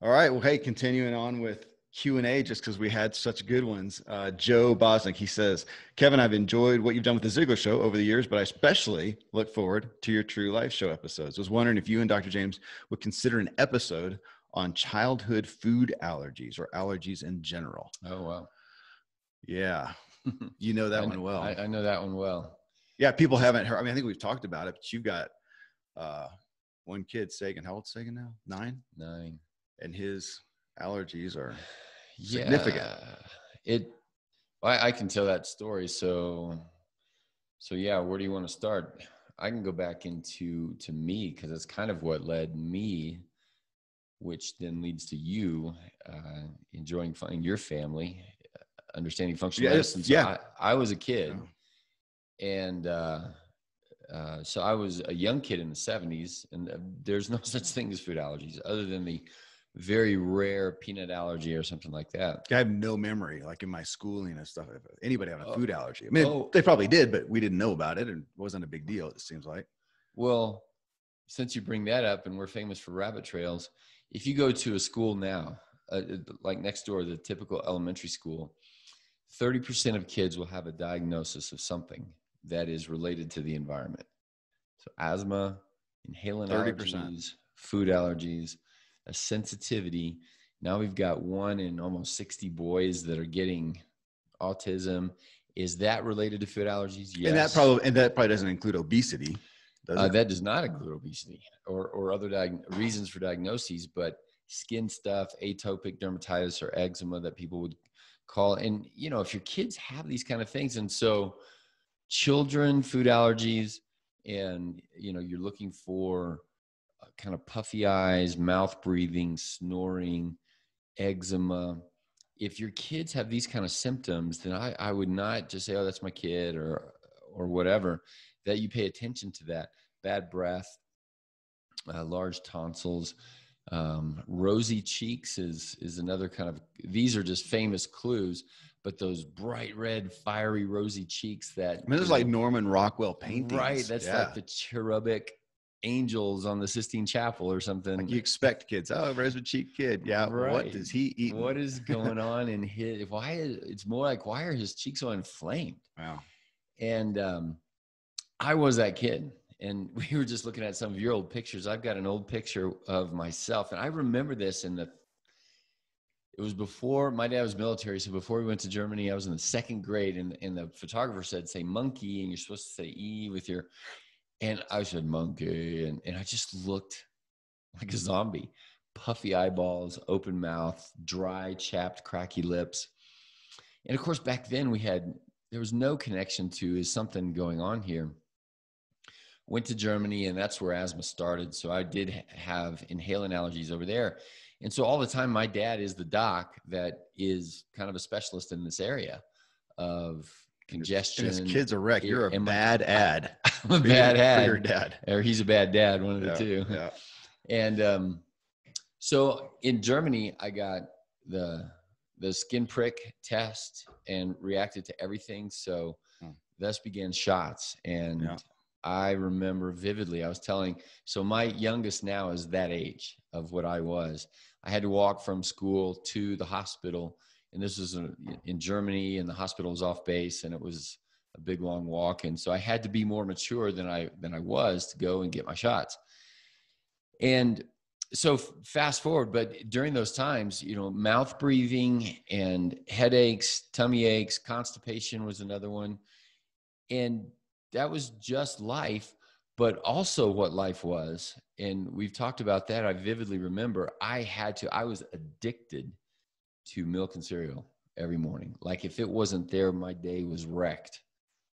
All right. Well, hey, continuing on with Q and A, just because we had such good ones. Uh, Joe Bosnick, he says, Kevin, I've enjoyed what you've done with the Ziglar Show over the years, but I especially look forward to your True Life Show episodes. I was wondering if you and Dr. James would consider an episode on childhood food allergies or allergies in general. Oh wow, yeah, you know that one well. I, I know that one well. Yeah, people haven't heard. I mean, I think we've talked about it, but you've got uh, one kid, Sagan. How old's Sagan now? Nine. Nine. And his allergies are Yeah, significant. It. I, I can tell that story. So, so yeah. Where do you want to start? I can go back into to me because it's kind of what led me, which then leads to you uh, enjoying finding your family, uh, understanding functional Yeah, medicine. So yeah. I, I was a kid, and uh, uh, so I was a young kid in the '70s, and uh, there's no such thing as food allergies other than the very rare peanut allergy or something like that. I have no memory, like in my schooling and stuff. If anybody having a Oh. food allergy? I mean, Oh. they probably did, but we didn't know about it, and it wasn't a big deal. It seems like. Well, since you bring that up, and we're famous for rabbit trails, if you go to a school now, uh, like next door, the typical elementary school, 30% of kids will have a diagnosis of something that is related to the environment. So, asthma, inhalant 30%. allergies, food allergies, a sensitivity. Now we've got one in almost 60 boys that are getting autism. Is that related to food allergies? Yes. And that probably and that probably doesn't include obesity. Does Uh, that does not include obesity or, or other diag- reasons for diagnoses, but skin stuff, atopic dermatitis or eczema that people would call. And, you know, if your kids have these kind of things, and so children, food allergies, and, you know, you're looking for kind of puffy eyes, mouth breathing, snoring, eczema. If your kids have these kind of symptoms, then I, I would not just say, oh, that's my kid or, or whatever that you pay attention to that bad breath uh, large tonsils um, rosy cheeks is is another kind of these are just famous clues but those bright red fiery rosy cheeks that I mean, you like Norman Rockwell paintings. right that's Yeah. like the cherubic angels on the sistine chapel or something Like you expect kids. Oh, rosy cheek kid. Yeah. What does he eat? what is going on in his why is it's more like why are his cheeks so inflamed Wow. And um, I was that kid. And we were just looking at some of your old pictures. I've got an old picture of myself. And I remember this in the, it was before my dad was military. So before we went to Germany, I was in the second grade. And, and the photographer said, say monkey. And you're supposed to say E with your, and I said monkey. And, and I just looked like a zombie puffy eyeballs, open mouth, dry, chapped, cracky lips. And of course, back then we had, there was no connection to is something going on here. Went to Germany, and that's where asthma started. So I did have inhalant allergies over there. And so all the time, my dad is the doc that is kind of a specialist in this area of congestion. And his kid's are wrecked. You're a bad ad. I'm a bad for your dad. or he's a bad dad, one of the two. Yeah. And um, so in Germany, I got the the skin prick test and reacted to everything. So Hmm. thus began shots. And Yeah. I remember vividly, I was telling, so my youngest now is that age of what I was. I had to walk from school to the hospital. And this was in in Germany, and the hospital was off base, and it was a big long walk. And so I had to be more mature than I than I was to go and get my shots. And so fast forward, but during those times, you know, mouth breathing and headaches, tummy aches, constipation was another one. And that was just life, but also what life was. And we've talked about that. I vividly remember I had to, I was addicted to milk and cereal every morning. Like if it wasn't there, my day was wrecked.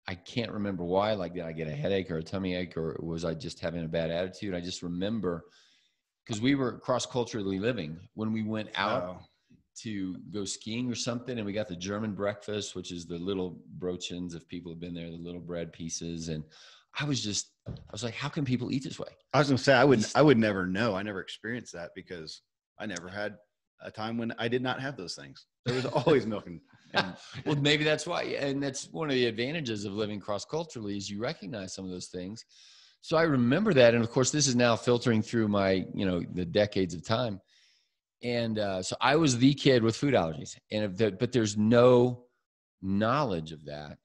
I can't remember why. Like, did I get a headache or a tummy ache, or was I just having a bad attitude? I just remember because we were cross culturally living when we went out Oh, to go skiing or something, and we got the German breakfast, which is the little brochens. If people have been there, the little bread pieces, and I was just, I was like, how can people eat this way? I was gonna say I would I would never know. I never experienced that because I never had a time when I did not have those things. There was always milk and, and well, maybe that's why, and that's one of the advantages of living cross culturally is you recognize some of those things. So I remember that, and of course, this is now filtering through my, you know, the decades of time. and uh, so I was the kid with food allergies, and the, but there's no knowledge of that.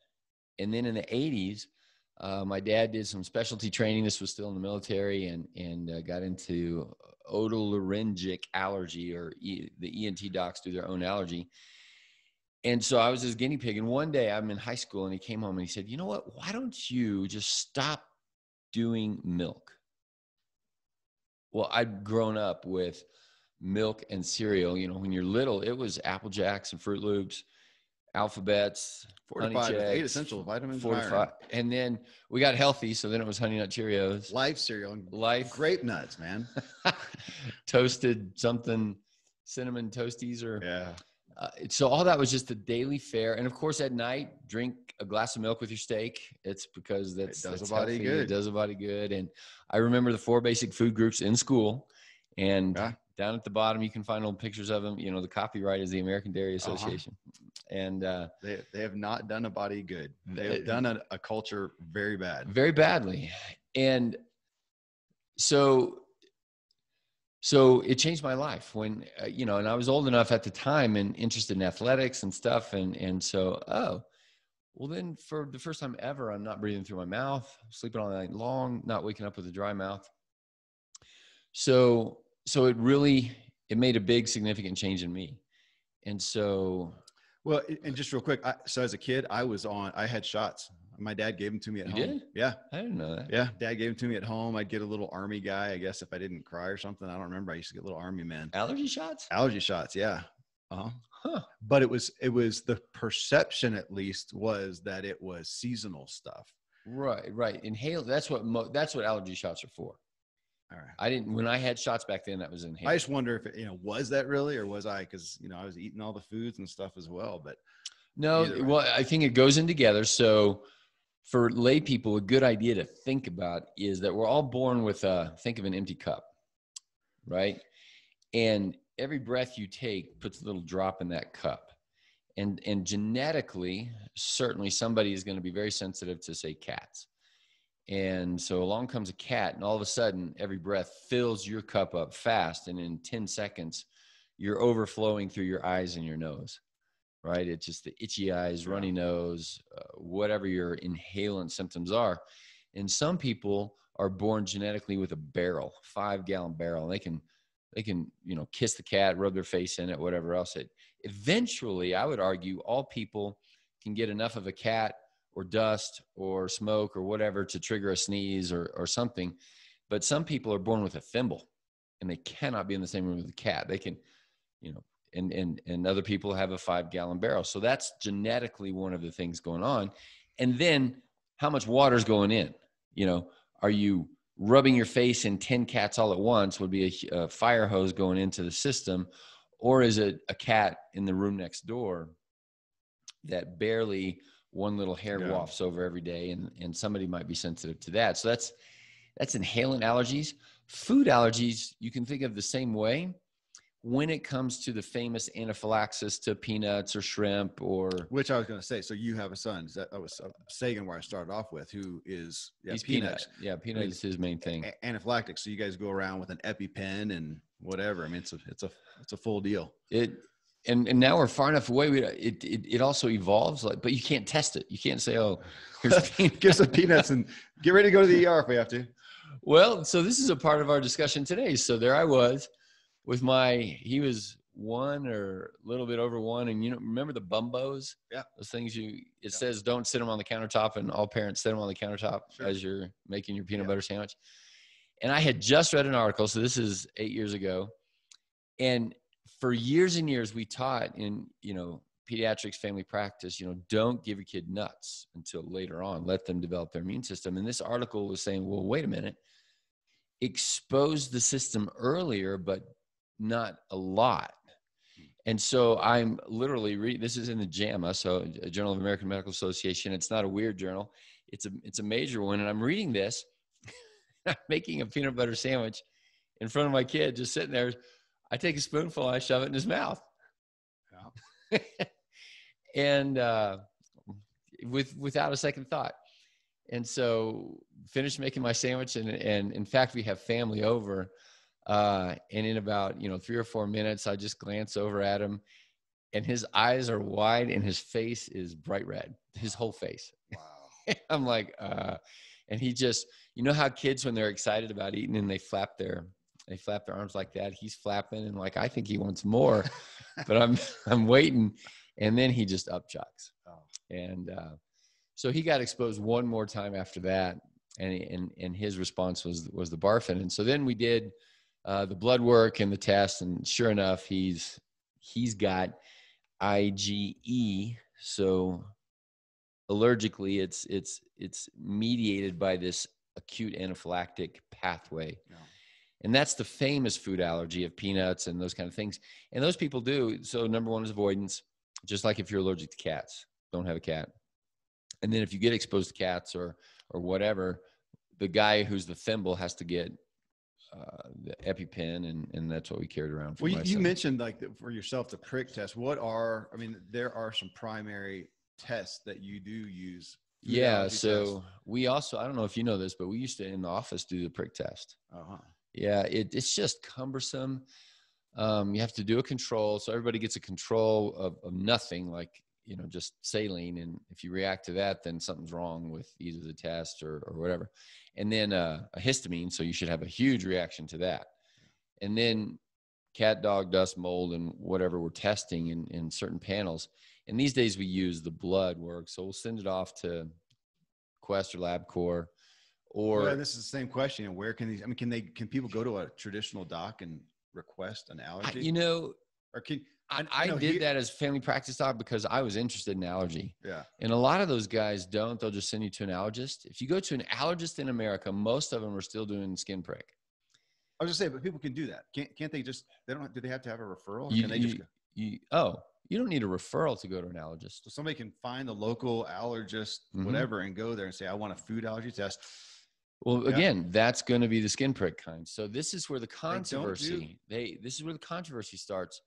And then in the 80s, uh, my dad did some specialty training. This was still in the military, and and uh, got into otolaryngic allergy, or e, the ENT docs do their own allergy. And so I was his guinea pig. And one day I'm in high school, and he came home and he said, "You know what? Why don't you just stop doing milk?" Well, I'd grown up with milk and cereal. You know, when you're little, it was Apple Jacks and Froot Loops, alphabets, Fortified with eight essential vitamins. and fortified. And then we got healthy, so then it was Honey Nut Cheerios, Life cereal. and Life, Grape nuts, man. toasted something, cinnamon toasties, or Yeah. Uh, so all that was just the daily fare. And of course, at night, drink a glass of milk with your steak. It's because that's does that's a body healthy. good. It does a body good. And I remember the four basic food groups in school, and Yeah. down at the bottom you can find old pictures of them. You know, the copyright is the American Dairy Uh-huh. Association, and uh, They, they have not done a body good. They They- have done a, a culture very bad. very badly and so so it changed my life when uh, you know and i was old enough at the time and interested in athletics and stuff and and so oh well then for the first time ever i'm not breathing through my mouth sleeping all night long not waking up with a dry mouth so so it really it made a big significant change in me and so Well, and just real quick, I, so as a kid, I was on. I had shots. My dad gave them to me at You home. did? Yeah, i didn't know that yeah. Dad gave them to me at home. I'd get a little army guy. I guess if I didn't cry or something, I don't remember. I used to get a little army men. allergy shots Allergy shots. Yeah. Uh-huh. huh But it was it was the perception at least was that it was seasonal stuff. Right, right. Inhale. That's what mo- that's what allergy shots are for. All right. I didn't when I had shots back then. That was in. inhale. I just wonder if it, you know was that really or was I because you know I was eating all the foods and stuff as well. But no, way. well, I think it goes in together. So, for lay people, a good idea to think about is that we're all born with a think of an empty cup, right? And every breath you take puts a little drop in that cup. And and genetically, certainly somebody is going to be very sensitive to say cats. And so along comes a cat, and all of a sudden, every breath fills your cup up fast. And in 10 seconds, you're overflowing through your eyes and your nose, right? It's just the itchy eyes, runny nose, uh, whatever your inhalant symptoms are. And some people are born genetically with a barrel, five gallon barrel, and they can, they can, you know, kiss the cat, rub their face in it, whatever else. It eventually, I would argue, all people can get enough of a cat or dust or smoke or whatever to trigger a sneeze or, or something. But some people are born with a thimble and they cannot be in the same room with a cat. They can, you know, and, and, and other people have a five gallon barrel. So that's genetically one of the things going on. And then how much water is going in? You know, are you rubbing your face in 10 cats all at once would be a, a fire hose going into the system? Or is it a cat in the room next door that barely one little hair Yeah. wafts over every day and, and somebody might be sensitive to that. So that's that's inhalant allergies. Food allergies, you can think of the same way when it comes to the famous anaphylaxis to peanuts or shrimp or which I was going to say. So you have a son. Is that, that was uh, Sagan where I started off with, who is yeah, he's peanuts. peanut. Yeah, peanut mean, is his main thing. anaphylactic. So you guys go around with an EpiPen and whatever. I mean, it's a it's a it's a full deal. It and and now we're far enough away. We it it, it also evolves like, but you can't test it. You can't say, oh, here's peanut. Some peanuts and get ready to go to the ER if we have to. Well, so this is a part of our discussion today. So there I was with my, he was one or a little bit over one. And you know, remember the bumbos? Yeah. Those things you, it Yeah. says don't sit them on the countertop and all parents sit them on the countertop Sure. as you're making your peanut Yeah. butter sandwich. And I had just read an article. So this is eight years ago. And for years and years, we taught in, you know, pediatrics family practice, you know, don't give your kid nuts until later on. Let them develop their immune system. And this article was saying, well, wait a minute expose the system earlier, but not a lot. And so I'm literally reading. This is in the JAMA, so a Journal of American Medical Association. It's not a weird journal; it's a it's a major one. And I'm reading this, I'm making a peanut butter sandwich in front of my kid, just sitting there. I take a spoonful, I shove it in his mouth, and uh, with without a second thought. And so finished making my sandwich, and and in fact, we have family over Uh, and in about you know three or four minutes, I just glance over at him, and his eyes are wide and his face is bright red. His whole face. Wow. I'm like, uh, and he just, you know how kids when they're excited about eating and they flap their they flap their arms like that. He's flapping and like I think he wants more, but I'm I'm waiting, and then he just upchucks, Oh. and uh, so he got exposed one more time after that, and and and his response was was the barfing, and so then we did uh, the blood work and the test, and sure enough, he's he's got IgE, so allergically it's it's it's mediated by this acute anaphylactic pathway. And that's the famous food allergy of peanuts and those kind of things. And those people do. So number one is avoidance just like if you're allergic to cats don't have a cat. And then if you get exposed to cats or or whatever the guy who's the thimble has to get uh, the epipen and and that's what we carried around for Well, you, you mentioned like the, for yourself the prick test. What are? I mean, there are some primary tests that you do use. yeah so tests. we also i don't know if you know this but we used to in the office do the prick test Uh-huh. Yeah, it, it's just cumbersome. Um, you have to do a control, so everybody gets a control of, of nothing, like you know, just saline. And if you react to that, then something's wrong with either the test or, or whatever. And then uh, a histamine, so you should have a huge reaction to that. And then cat, dog, dust, mold, and whatever we're testing in, in certain panels. And these days we use the blood work, so we'll send it off to Quest or LabCorp. Or Well, this is the same question. And where can these? I mean, can they? Can people go to a traditional doc and request an allergy? you know, or can? I, I did he- that as family practice doc because I was interested in allergy. Yeah. And a lot of those guys don't. They'll just send you to an allergist. If you go to an allergist in America, most of them are still doing skin prick. I was just saying, but people can do that. Can't? Can't they just? They don't. Do they have to have a referral? You- can they just? you- Go? You, oh, you don't need a referral to go to an allergist. So somebody can find the local allergist, Mhm. whatever, and go there and say, "I want a food allergy test." Well, Yeah. again, that's going to be the skin prick kind. So this is where the don't do- controversy they this is where the controversy starts.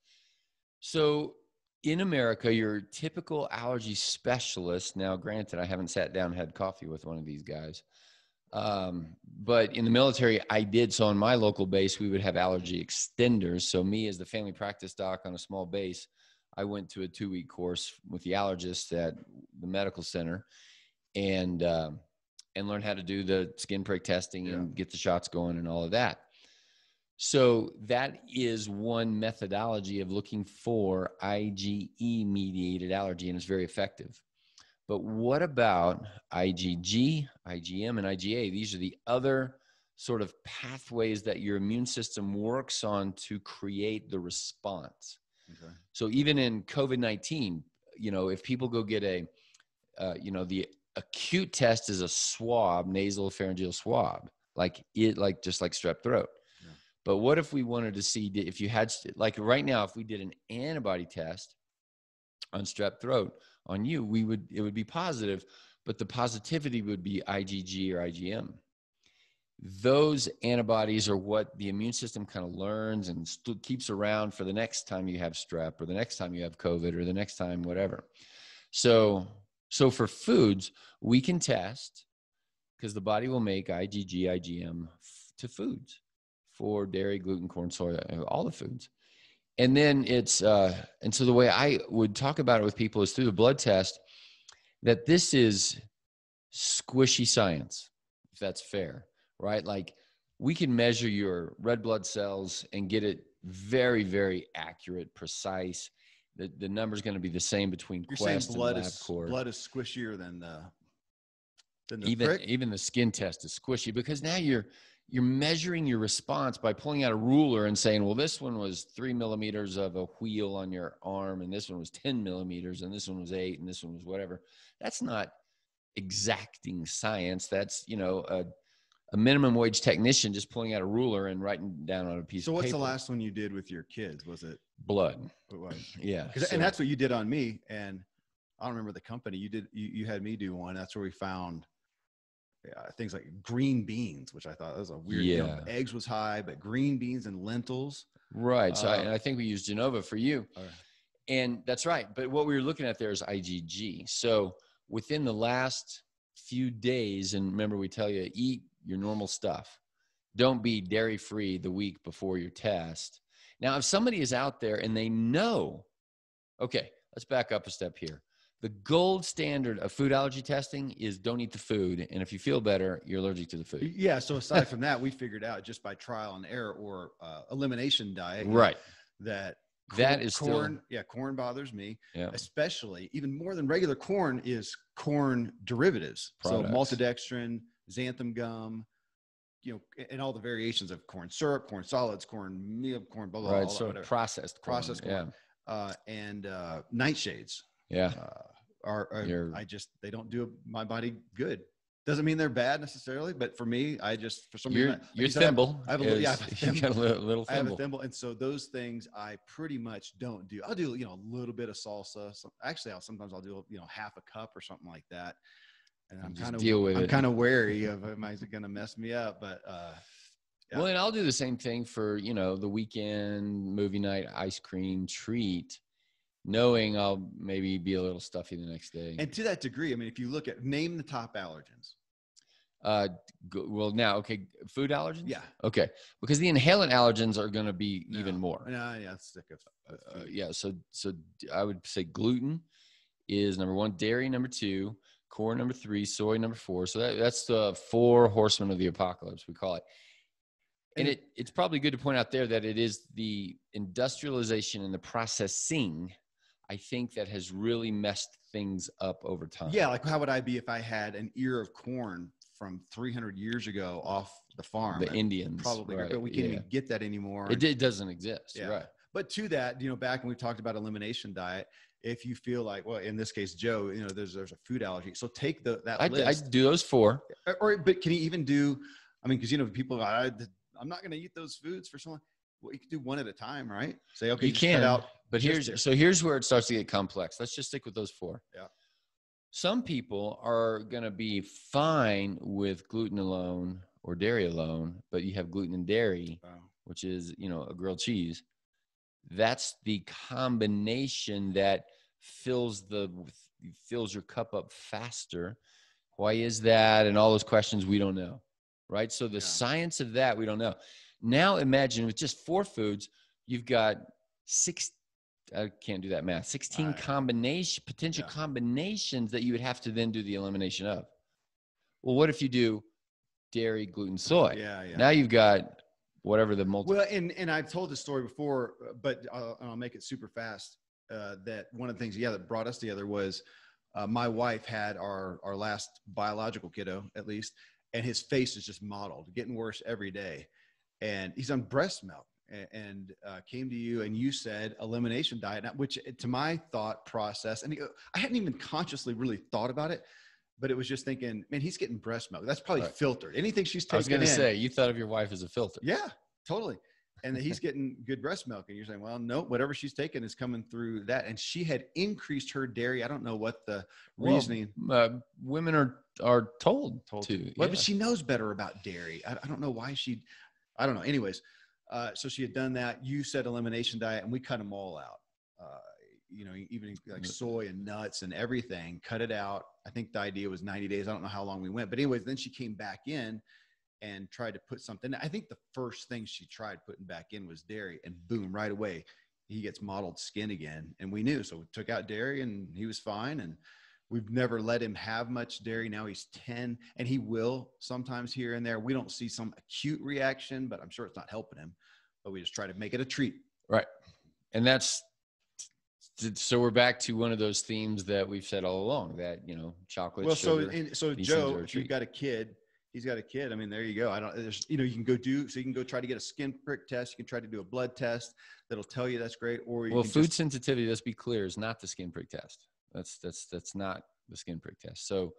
So in America, your typical allergy specialist. Now, granted, I haven't sat down and had coffee with one of these guys, um, but in the military, I did. So on my local base, we would have allergy extenders. So me, as the family practice doc on a small base, I went to a two-week course with the allergist at the medical center, and um, and learn how to do the skin prick testing and get the shots going and all of that. So that is one methodology of looking for IgE mediated allergy, and it's very effective. But what about IgG, IgM, and IgA? These are the other sort of pathways that your immune system works on to create the response. Okay. So even in COVID nineteen, you know, if people go get a, uh, you know, the acute test is a swab, nasal pharyngeal swab, like it, like just like strep throat. But what if we wanted to see if you had, like right now, if we did an antibody test on strep throat on you, we would it would be positive, but the positivity would be IgG or IgM those antibodies are what the immune system kind of learns and st- keeps around for the next time you have strep or the next time you have covid or the next time whatever. So so for foods we can test because the body will make igg igm f- to foods for dairy gluten corn soy all the foods and then it's uh and so the way i would talk about it with people is through the blood test that this is squishy science if that's fair right? Like we can measure your red blood cells and get it very, very accurate, precise. The, the number's going to be the same between You're saying Quest blood and is LabCorp. blood is squishier than the than the even prick? even the skin test is squishy because now you're you're measuring your response by pulling out a ruler and saying, well, this one was three millimeters of a wheel on your arm, and this one was 10 millimeters, and this one was eight, and this one was whatever. That's not exacting science. That's, you know, a, a minimum wage technician just pulling out a ruler and writing down on a piece So of what's the last one you did with your kids? Was it? blood? what was- Yeah. so- and that's what you did on me. And I don't remember the company you did. You, you had me do one. That's where we found yeah, things like green beans, which I thought that was a weird. you know, Yeah. eggs was high, but green beans and lentils. Right. So I, Uh, and I think we used Genova for you. Right. And that's right. But what we were looking at there is IgG. So within the last few days, and remember, we tell you eat your normal stuff. don't be dairy free the week before your test. Now, if somebody is out there and they know, okay, let's back up a step here. The gold standard of food allergy testing is don't eat the food. And if you feel better, you're allergic to the food. Yeah. So aside from that, we figured out just by trial and error or uh, elimination diet, Right. that That corn- still- yeah, corn bothers me, Yeah. especially even more than regular corn is corn derivatives. Products. So maltodextrin, xanthan gum, you know, and all the variations of corn syrup, corn solids, corn meal, corn blah blah. Right. all that, So whatever. processed corn. Processed corn. uh, and uh, nightshades Yeah. Yeah. uh, are, are I just they don't do my body good. Doesn't mean they're bad necessarily, but for me, I just for some reason like your you said, I have- I have a little- yeah, I have a you thimble. got a little, little I have a thimble. thimble, and so those things I pretty much don't do. I'll do you know a little bit of salsa. Some, actually, I'll sometimes I'll do you know half a cup or something like that. And I'm kind of deal with I'm kind of wary of am I going to mess me up, but uh, Yeah. Well, and I'll do the same thing for, you know, the weekend movie night ice cream treat, knowing I'll maybe be a little stuffy the next day. and to that degree, I mean, if you look at name the top allergens. Uh, go, well, now, okay, food allergens? Yeah, Okay. Because the inhalant allergens are going to be even more. Yeah, yeah, stick with, with Uh, yeah. So, so I would say gluten is number one, dairy number two, corn number three, soy number four. So that, that's the four horsemen of the apocalypse, we call it. And And- it, it's probably good to point out there that it is the industrialization and the processing, I think, that has really messed things up over time. Yeah, like how would I be if I had an ear of corn from 300 years ago off the farm? the Indians. probably, right, but we can't yeah. even get that anymore. It, it doesn't exist. Yeah. Right. But to that, you know, back when we talked about elimination diet, if you feel like, well, in this case, Joe, you know, there's there's a food allergy, so take the that I, I do those four. or, or but can you even do? I mean, because you know, people, I, I'm not going to eat those foods for so long. Well, you can do one at a time, right? Say, okay, You just can, out. But here's dairy. so here's where it starts to get complex. Let's just stick with those four. Yeah. Some people are going to be fine with gluten alone or dairy alone, but you have gluten and dairy, Wow. which is, you know, a grilled cheese. That's the combination that fills the fills your cup up faster. Why is that? And all those questions we don't know. Right? So the Yeah. science of that we don't know. Now imagine with just four foods, you've got six I can't do that math. 16 Right. combination potential Yeah. combinations that you would have to then do the elimination of. Well, what if you do dairy, gluten, soy? Yeah, yeah. Now you've got whatever the multi Well, and and I've told this story before, but I'll, I'll make it super fast. Uh, that one of the things, yeah, that brought us together was uh, my wife had our our last biological kiddo, at least, and his face is just modeled, getting worse every day, and he's on breast milk. And uh, came to you, and you said elimination diet, which to my thought process, and uh, I hadn't even consciously really thought about it, but it was just thinking, man, he's getting breast milk. That's probably Right. filtered. Anything she's taking. I was going to say, you thought of your wife as a filter. yeah, totally. And that he's getting good breast milk. And you're saying, well, no, whatever she's taking is coming through that. And she had increased her dairy. I don't know what the Well, reasoning Uh, women are are told, told to. Well, yeah. but she knows better about dairy. I, I don't know why she, I don't know. Anyways, uh, so she had done that. You said elimination diet, and we cut them all out. Uh, you know, even like Mm. soy and nuts and everything, cut it out. I think the idea was 90 days. I don't know how long we went, but anyways, then she came back in and tried to put something. I think the first thing she tried putting back in was dairy, and boom, right away, he gets mottled skin again. And we knew, so we took out dairy, and he was fine. And we've never let him have much dairy. Now he's 10, and he will sometimes here and there. We don't see some acute reaction, but I'm sure it's not helping him. But we just try to make it a treat. Right. And that's so we're back to one of those themes that we've said all along that you know chocolate well, so and so Joe, if you've got a kid, he's got a kid. I mean, there you go. I don't. There's, you know, you can go do so. You can go try to get a skin prick test. You can try to do a blood test that'll tell you that's great. Or you well food just- sensitivity let's be clear is not the skin prick test that's that's that's not the skin prick test so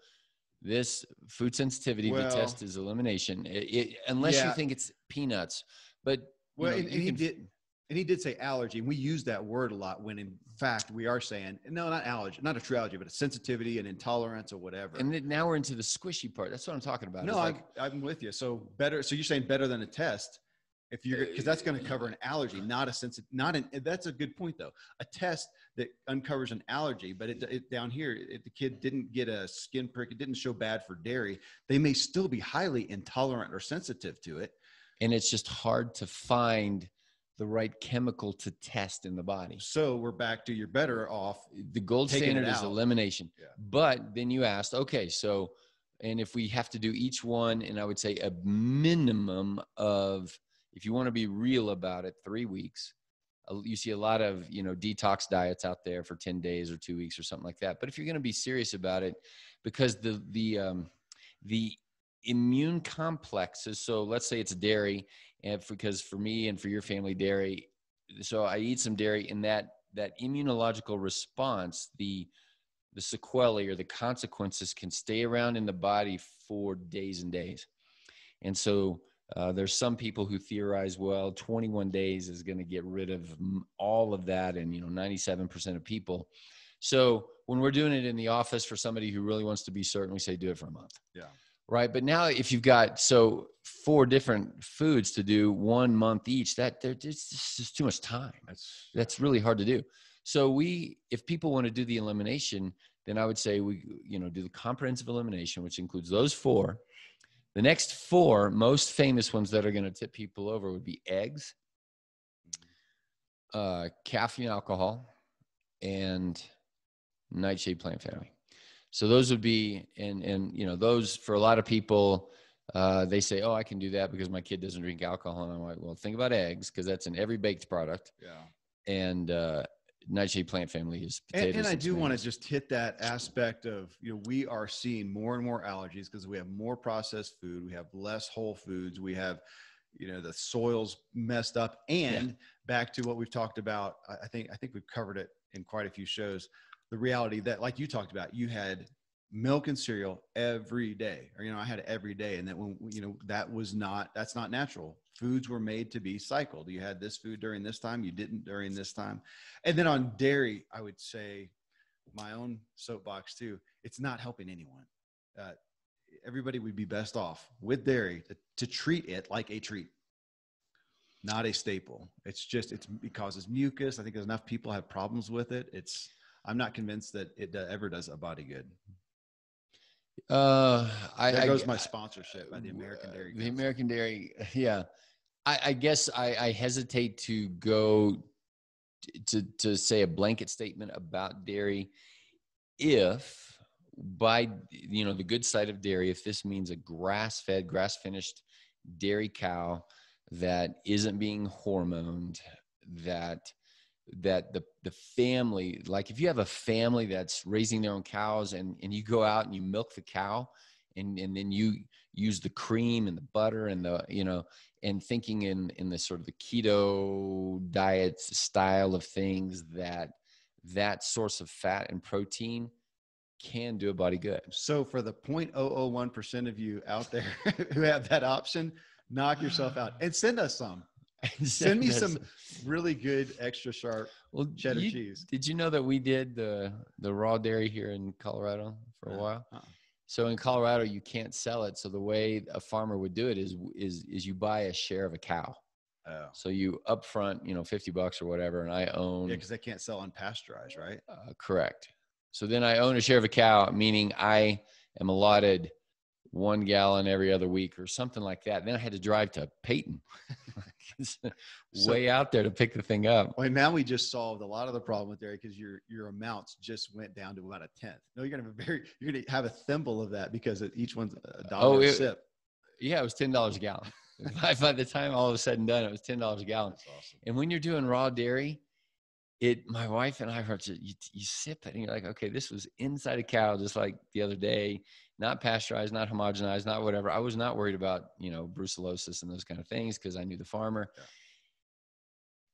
this food sensitivity Well- test is elimination it, it, unless you think it's peanuts but well, know, and, and he can- did. And he did say allergy, and we use that word a lot. When in fact we are saying no, not allergy, not a true allergy, but a sensitivity and intolerance or whatever. and then now we're into the squishy part that's what i'm talking about No, like, I'm, I'm with you. So better. So you're saying better than a test, if you're because that's going to cover an allergy, not a sense. Not an. That's a good point though. A test that uncovers an allergy, but it, it down here, if the kid didn't get a skin prick, it didn't show bad for dairy. They may still be highly intolerant or sensitive to it. and it's just hard to find the right chemical to test in the body. So we're back to you're better off. The gold standard is elimination. Yeah. But then you asked, okay, so and if we have to do each one, and I would say a minimum of, if you want to be real about it, three weeks. You see a lot of you know detox diets out there for ten days or two weeks or something like that. But if you're going to be serious about it, because the the um, the immune complexes. So let's say it's dairy, and because for me and for your family, dairy. So I eat some dairy, and that that immunological response, the the sequelae or the consequences can stay around in the body for days and days. And so uh, there's some people who theorize, well, 21 days is going to get rid of all of that, and you know, 97% of people. So when we're doing it in the office for somebody who really wants to be certain, we say do it for a month. Yeah. Right. But now if you've got so four different foods to do one month each, that there it's it's just too much time. That's That's really hard to do. So we, if people want to do the elimination, then I would say we, you know, do the comprehensive elimination, which includes those four. The next four most famous ones that are going to tip people over would be eggs, uh, caffeine, alcohol, and nightshade plant family. So those would be, and and you know, those for a lot of people, uh, they say, "Oh, I can do that because my kid doesn't drink alcohol." And I'm like, "Well, think about eggs because that's in every baked product." yeah. and uh, nightshade plant family is And, potatoes. and I do want to just hit that aspect of you know we are seeing more and more allergies because we have more processed food, we have less whole foods, we have you know the soils messed up, and back to what we've talked about. I I think I think we've covered it in quite a few shows. The reality that, like you talked about, you had milk and cereal every day, or you know I had it every day, and that when you know that was not that's not natural. Foods were made to be cycled. You had this food during this time, you didn't during this time. And then on dairy, I would say my own soapbox too. It's not helping anyone. Uh, everybody would be best off with dairy to, to treat it like a treat, not a staple. It's just it's it causes mucus. I think there's enough people have problems with it. It's I'm not convinced that it ever does a body good. Uh, I, There I- goes my sponsorship by the American uh, Dairy. The American Dairy, yeah. I, I guess I, I hesitate to go to to say a blanket statement about dairy if by you know the good side of dairy if this means a grass-fed grass-finished dairy cow that isn't being hormoned that that the the family like if you have a family that's raising their own cows and and you go out and you milk the cow and and then you use the cream and the butter and the you know and thinking in in the sort of the keto diet style of things that that source of fat and protein can do a body good So for the 0.001% of you out there who have that option, knock yourself out and send us some. Send me some really good extra sharp well cheddar you- cheese. did you know that we did the the raw dairy here in colorado for a Uh, while uh-uh. So in Colorado, you can't sell it. So the way a farmer would do it is is is you buy a share of a cow. Oh. So you upfront, you know, fifty bucks or whatever, and I own Yeah, because they can't sell unpasteurized, right? uh, correct. So then I own a share of a cow, meaning I am allotted one gallon every other week or something like that. Then I had to drive to Peyton, It's So- way out there to pick the thing up. Well, now we just solved a lot of the problem with dairy because your your amounts just went down to about a tenth. No, you're gonna have a very you're gonna have a thimble of that because each one's a dollar Oh, a it- sip. Yeah, it was ten dollars a gallon. by, by the time all was said and done, it was ten dollars a gallon. Awesome. And when you're doing raw dairy, it my wife and I were just, you, you sip it and you're like, okay, this was inside a cow just like the other day, not pasteurized, not homogenized, not whatever. I was not worried about, you know, brucellosis and those kind of things because I knew the farmer.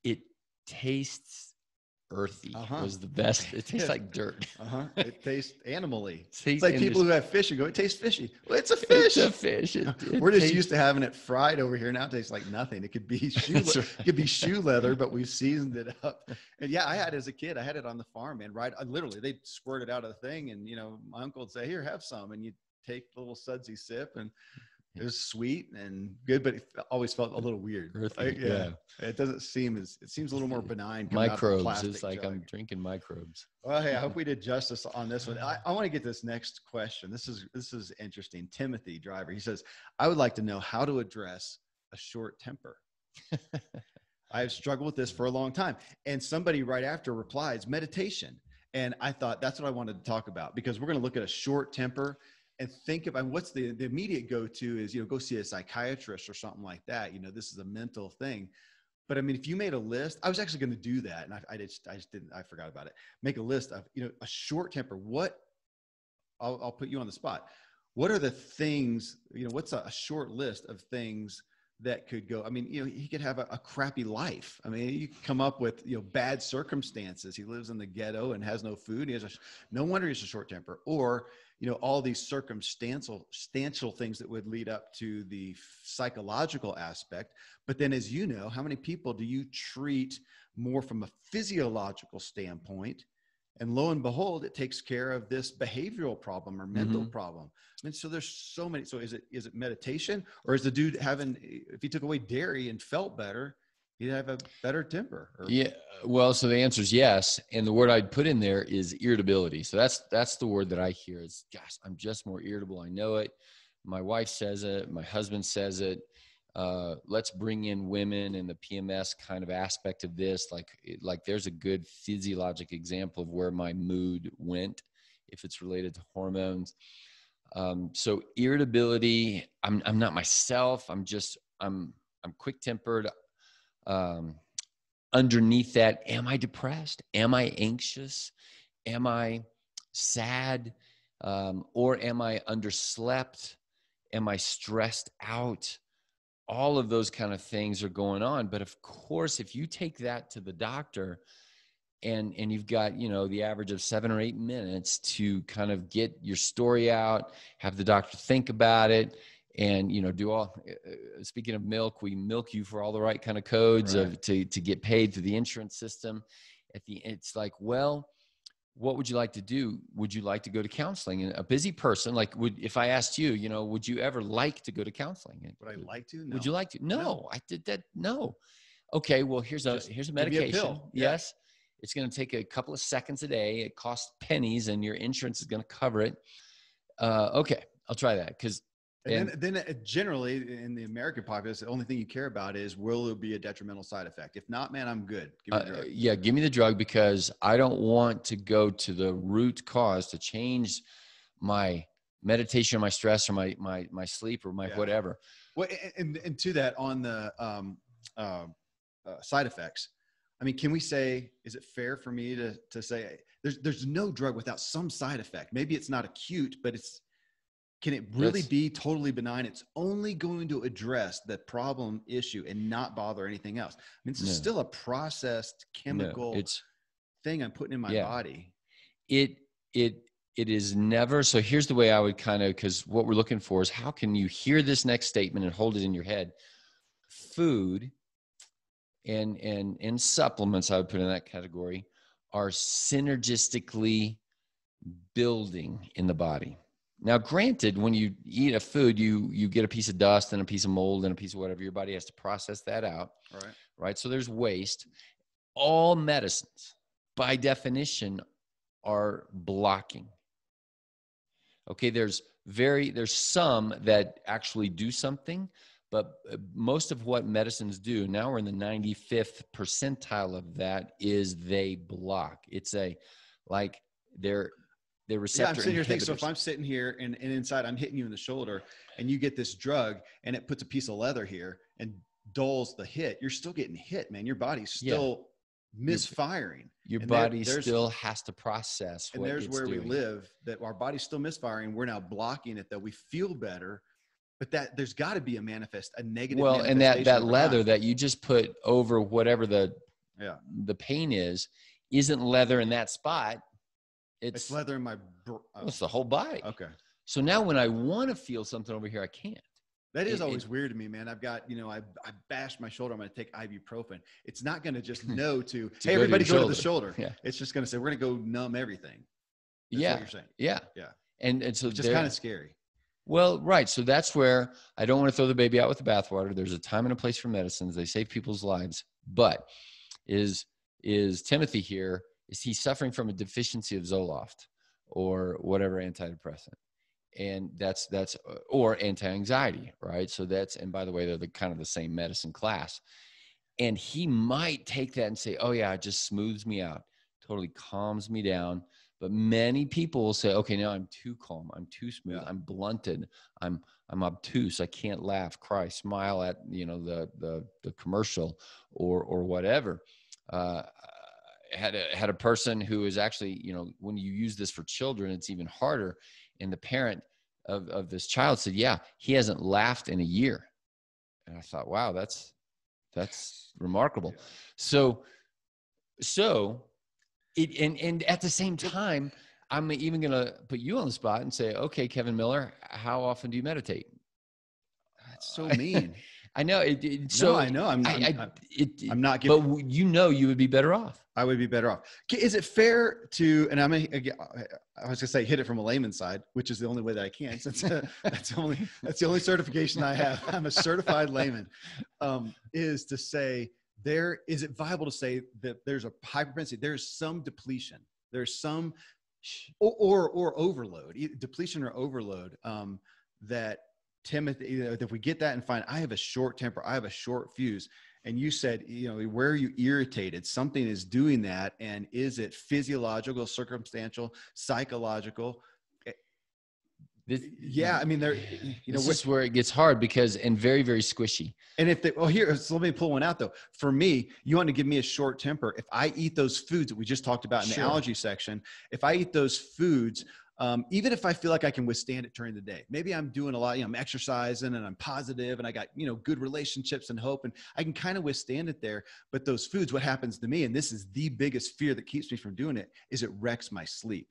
It tastes earthy Uh-huh. was the best. It tastes like dirt. Uh huh. It tastes animally. See, It's like people who have fish and go, it tastes fishy. Well, it's a fish. It's a fish. It- it We're just tastes- used to having it fried over here. Now it tastes like nothing. It could be shoe, right. it could be shoe leather, but we've seasoned it up. And yeah, I had it as a kid. I had it on the farm, man. Right, I, literally, they'd squirt it out of the thing, and you know, my uncle would say, "Here, have some," and you take a little sudsy sip, and it was sweet and good, but it always felt a little weird. Earthy, Like, yeah. it doesn't seem as it seems a little more benign. coming out of a microbes. It's like jug. I'm drinking microbes. Well, hey, I hope we did justice on this one. I, I want to get this next question. This is this is interesting. Timothy Driver. He says, I would like to know how to address a short temper. I've struggled with this for a long time. And somebody right after replies, meditation. And I thought that's what I wanted to talk about because we're going to look at a short temper and think about what's the, the immediate go to is, you know, go see a psychiatrist or something like that. You know, this is a mental thing. But I mean, if you made a list, I was actually going to do that. And I, I, just, I just didn't, I forgot about it. Make a list of, you know, a short temper. What, I'll, I'll put you on the spot. What are the things, you know, what's a, a short list of things that could go. I mean, you know, he could have a, a, crappy life. I mean, you come up with you know bad circumstances. He lives in the ghetto and has no food. He has a no wonder he's a short temper. Or you know, all these circumstantial things that would lead up to the psychological aspect. But then, as you know, how many people do you treat more from a physiological standpoint? and lo and behold it takes care of this behavioral problem or mental mm-hmm. problem I mean, so there's so many so is it is it meditation or is the dude having if he took away dairy and felt better he'd have a better temper or- yeah well so the answer is yes and the word i'd put in there is irritability so that's that's the word that i hear is gosh i'm just more irritable i know it my wife says it my husband says it uh, let's bring in women and the PMS kind of aspect of this. Like, like there's a good physiologic example of where my mood went if it's related to hormones. Um, so irritability, I'm, I'm not myself. I'm just, I'm, I'm quick tempered. Um, underneath that, am I depressed? Am I anxious? Am I sad? Um, or am I underslept? Am I stressed out? all of those kind of things are going on but of course if you take that to the doctor and and you've got you know the average of seven or eight minutes to kind of get your story out have the doctor think about it and you know do all uh, uh speaking of milk we milk you for all the right kind of codes right. of to to get paid through the insurance system. At the it's like well what would you like to do? Would you like to go to counseling? And a busy person like would if i asked you you know would you ever like to go to counseling? Would i like to? no. would you like to? No, no, i did that no. Okay well here's a Just here's a medication a yes yeah. it's going to take a couple of seconds a day. It costs pennies and your insurance is going to cover it. Uh, okay i'll try that because and, and then, then uh, generally in the American populace, the only thing you care about is will it be a detrimental side effect? If not, man, I'm good. Give uh, yeah, give me the drug because I don't want to go to the root cause to change my meditation or my stress or my my my sleep or my yeah. whatever. Well, and, and to that on the um, uh, uh, side effects, I mean, can we say is it fair for me to to say there's there's no drug without some side effect? Maybe it's not acute, but it's can it really That's, be totally benign? It's only going to address the problem issue and not bother anything else. I mean, it's no. still a processed chemical no, it's, thing I'm putting in my yeah. body. It it it is never so here's the way I would kind of because what we're looking for is how can you hear this next statement and hold it in your head? Food and and and supplements I would put in that category are synergistically building in the body now, granted, when you eat a food, you you get a piece of dust and a piece of mold and a piece of whatever. Your body has to process that out. Right. Right. So there's waste. All medicines, by definition, are blocking. Okay. There's very there's some that actually do something, but uh, most of what medicines do now we're in the 95th percentile of that is they block. It's a like they're the receptor. Yeah, I'm sitting here thinking. So if I'm sitting here and, and inside I'm hitting you in the shoulder, and you get this drug, and it puts a piece of leather here and dulls the hit, you're still getting hit, man. Your body's still yeah. misfiring. Your and body there, still has to process. and there's where doing. we live. That our body's still misfiring. We're now blocking it. That we feel better, but that there's got to be a manifest, a negative. Well, and that that leather that you just put over whatever the yeah the pain is isn't leather in that spot it's, it's leather in my. Br- oh. It's the whole body. Okay. So now when I want to feel something over here, I can't. That is it, always it, weird to me, man. I've got, you know, I, I bashed my shoulder. I'm going to take ibuprofen. It's not going to just know to, to hey, go everybody to go shoulder. to the shoulder. Yeah. It's just going to say, we're going to go numb everything. That's yeah. you're saying. Yeah. Yeah. And, and so it's just kind of scary. Well, right. So that's where I don't want to throw the baby out with the bathwater. There's a time and a place for medicines. They save people's lives. But is, is Timothy here is he suffering from a deficiency of Zoloft or whatever antidepressant? and that's that's or anti-anxiety right? So that's and by the way they're the kind of the same medicine class. And he might take that and say oh yeah it just smooths me out totally calms me down. But many people will say okay now i'm too calm i'm too smooth i'm blunted i'm i'm obtuse i can't laugh cry smile at you know the the, the commercial or or whatever. Uh, had a had a person who is actually you know when you use this for children it's even harder. And the parent of of this child said yeah he hasn't laughed in a year. And i thought wow that's that's remarkable. So so it and and at the same time i'm even going to put you on the spot and say okay kevin miller how often do you meditate? That's so mean. i know it, it- so so I know I'm, I, I'm, I, it, I'm not but giving. w- you know you would be better off I would be better off. Is it fair to? And I'm. A, I was gonna say hit it from a layman's side, which is the only way that I can. Since uh, that's only that's the only certification I have. I'm a certified layman. Um, is to say there is it viable to say that there's a high propensity. There's some depletion. There's some or or, or overload, depletion or overload. Um, that Timothy, you know, if we get that and find I have a short temper, I have a short fuse, and you said, you know, where are you irritated? Something is doing that, and is it physiological, circumstantial, psychological? Eh, this, Yeah, I mean, there, you know, this is where it gets hard because and very very squishy and if they, well, here, so let me pull one out though. For me, you want to give me a short temper. If I eat those foods that we just talked about in Sure. the allergy section, if I eat those foods, um, even if I feel like I can withstand it during the day, maybe I'm doing a lot, you know, I'm exercising and I'm positive and I got, you know, good relationships and hope and I can kind of withstand it there. But those foods, what happens to me, and this is the biggest fear that keeps me from doing it, is it wrecks my sleep.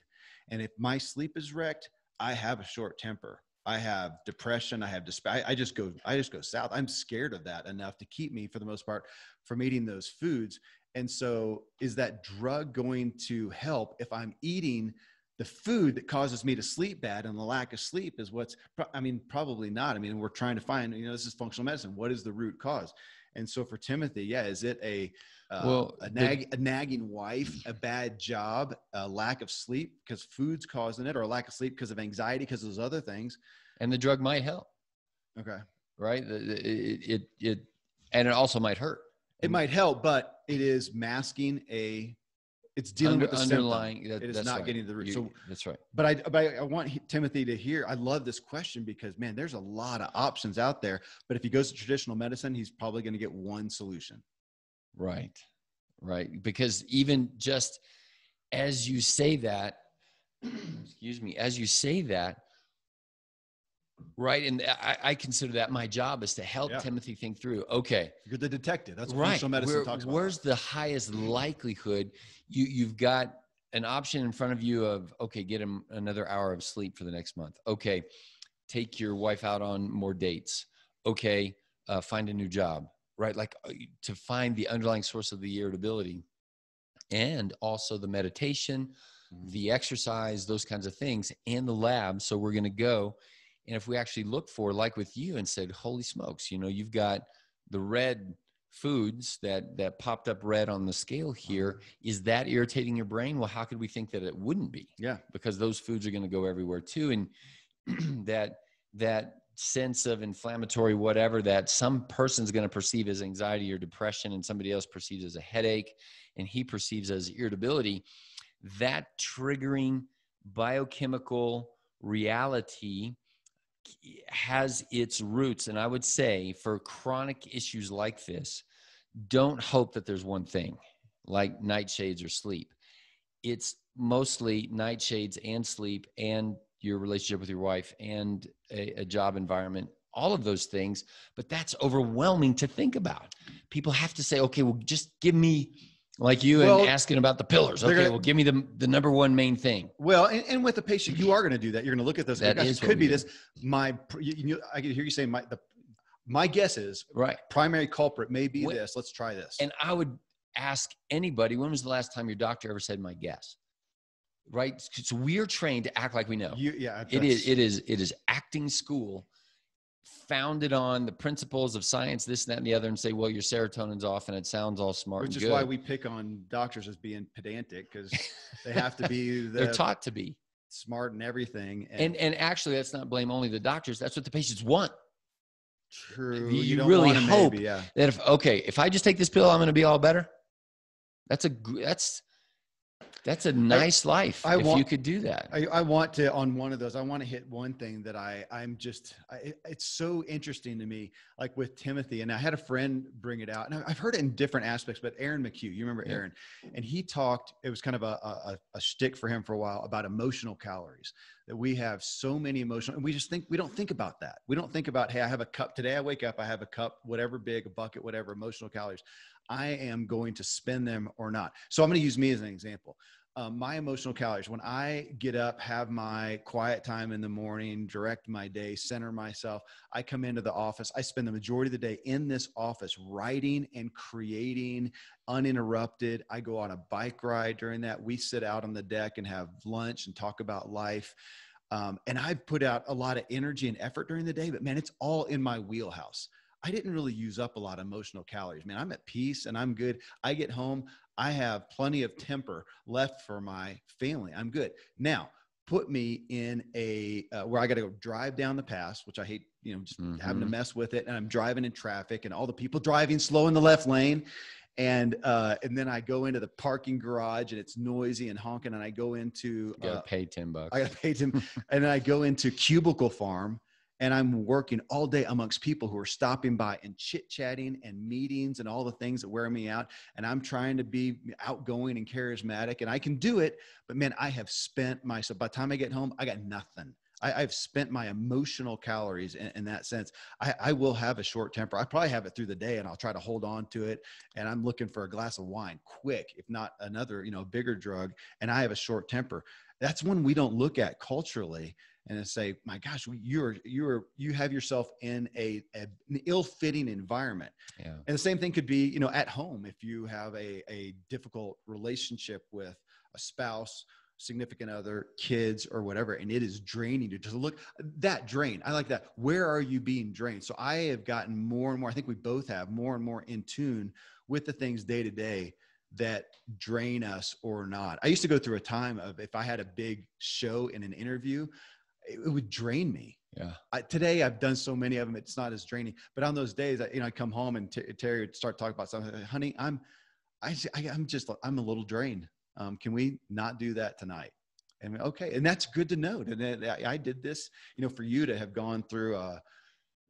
And if my sleep is wrecked, I have a short temper. I have depression. I have despair. I, I just go. I just go south. I'm scared of that enough to keep me, for the most part, from eating those foods. And so, is that drug going to help if I'm eating the food that causes me to sleep bad? And the lack of sleep is what's. I mean, probably not. I mean, we're trying to find. You know, this is functional medicine. What is the root cause? And so, for Timothy, yeah, is it a uh, Well, a, the- a nagging wife, a bad job, a lack of sleep because food's causing it, or a lack of sleep because of anxiety, because of those other things. and the drug might help Okay. right it it, it and it also might hurt It might help, but it is masking a, it's dealing Under- with the symptom. underlying that, It is not right. getting to the root. You- So- that's right But I, but I, I want he- Timothy to hear, I love this question because man, there's a lot of options out there. But if he goes to traditional medicine, he's probably going to get one solution. Right. Right. Because even just as you say that, excuse me, as you say that, right. And I, I consider that my job is to help Yeah. Timothy think through, okay, You're the detective. That's what right. medicine where- talks about. where's the highest likelihood you, you've got an option in front of you of, okay, get him another hour of sleep for the next month. Okay. Take your wife out on more dates. Okay. Uh, find a new job right? Like uh, to find the underlying source of the irritability and also the meditation, Mhm. the exercise, those kinds of things, and the lab. So we're going to go. And if we actually look for, like with you, and said, holy smokes, you know, you've got the red foods that that popped up red on the scale here is that irritating your brain well how could we think that it wouldn't be Yeah. because those foods are going to go everywhere too and that that sense of inflammatory whatever that some person's going to perceive as anxiety or depression and somebody else perceives as a headache and he perceives as irritability that triggering biochemical reality has its roots. And i would say for chronic issues like this don't hope that there's one thing like nightshades or sleep. It's mostly nightshades and sleep and your relationship with your wife and a, a job environment all of those things. But that's overwhelming to think about. People have to say okay well just give me like you Well, and asking about the pillars okay gonna- well give me the, the number one main thing Well, and, and with the patient, you are going to do that. You're going to look at those. That gosh, is could be do. this. My, you, you, I can hear you say my the. My guess is right primary culprit may be this. Let's try this. And I would ask anybody, when was the last time your doctor ever said my guess? Right? So we're trained to act like we know. you, yeah, It is. It is. It is acting school founded on the principles of science, this, and that, and the other, and say, well, your serotonin's off and it sounds all smart which and is good. why we pick on doctors as being pedantic because they have to be the They're taught to be. smart and everything. And and actually, that's not blame only the doctors. That's what the patients want. true. you don't really hope maybe, yeah. That if okay, if I just take this pill, I'm going to be all better. That's a that's that's a nice life I if you could do that. I, I want to on one of those. I want to hit one thing that I I'm just I, it's so interesting to me. Like with Timothy, and I had a friend bring it out, and I- I've heard it in different aspects. But Aaron McHugh, you remember Yeah. Aaron, and he talked. It was kind of a a, a- a shtick for him for a while about emotional calories. That we have so many emotional, and we just think we don't think about that. We don't think about hey, I have a cup today. I wake up, I have a cup, whatever big, a bucket, whatever emotional calories. I am going to spend them or not. So I'm going to use me as an example. Um, my emotional calories when i get up have my quiet time in the morning direct my day center myself i come into the office i spend the majority of the day in this office writing and creating uninterrupted. I go on a bike ride during that. We sit out on the deck and have lunch and talk about life. Um, and i've put out a lot of energy and effort during the day but man it's all in my wheelhouse I didn't really use up a lot of emotional calories. Man, I'm at peace and I'm good. I get home, I have plenty of temper left for my family. I'm good. Now, put me in a uh, where I got to go drive down the pass, which I hate, you know, just having to Mhm. mess with it. And I'm driving in traffic and all the people driving slow in the left lane. And uh, and then I go into the parking garage and it's noisy and honking. And I go into You got to uh, pay ten bucks. I got to pay ten, and then I go into cubicle farm, and I'm working all day amongst people who are stopping by and chit chatting and meetings and all the things that wear me out. And I'm trying to be outgoing and charismatic, and I can do it. But man, I have spent myself. By the time I get home, I got nothing. I, I've spent my emotional calories in, in that sense. I, I will have a short temper. I probably have it through the day, and I'll try to hold on to it. And I'm looking for a glass of wine, quick, if not another, you know, bigger drug. And I have a short temper. That's one we don't look at culturally and say, "My gosh, you're you're you have yourself in a, a an ill-fitting environment." yeah. And the same thing could be, you know, at home if you have a a difficult relationship with a spouse, significant other, kids, or whatever, and it is draining you. Just look that drain. I like that. Where are you being drained? So I have gotten more and more. I think we both have more and more in tune with the things day to day that drain us or not. I used to go through a time of if I had a big show in an interview, it, it would drain me. Yeah. I, today I've done so many of them, it's not as draining. But on those days, I, you know, I come home and T- Terry would start talking about something. Honey, I'm, I, I, am just, I'm a little drained. Um, can we not do that tonight? And okay, and that's good to know. And I, I did this, you know, for you to have gone through. Uh,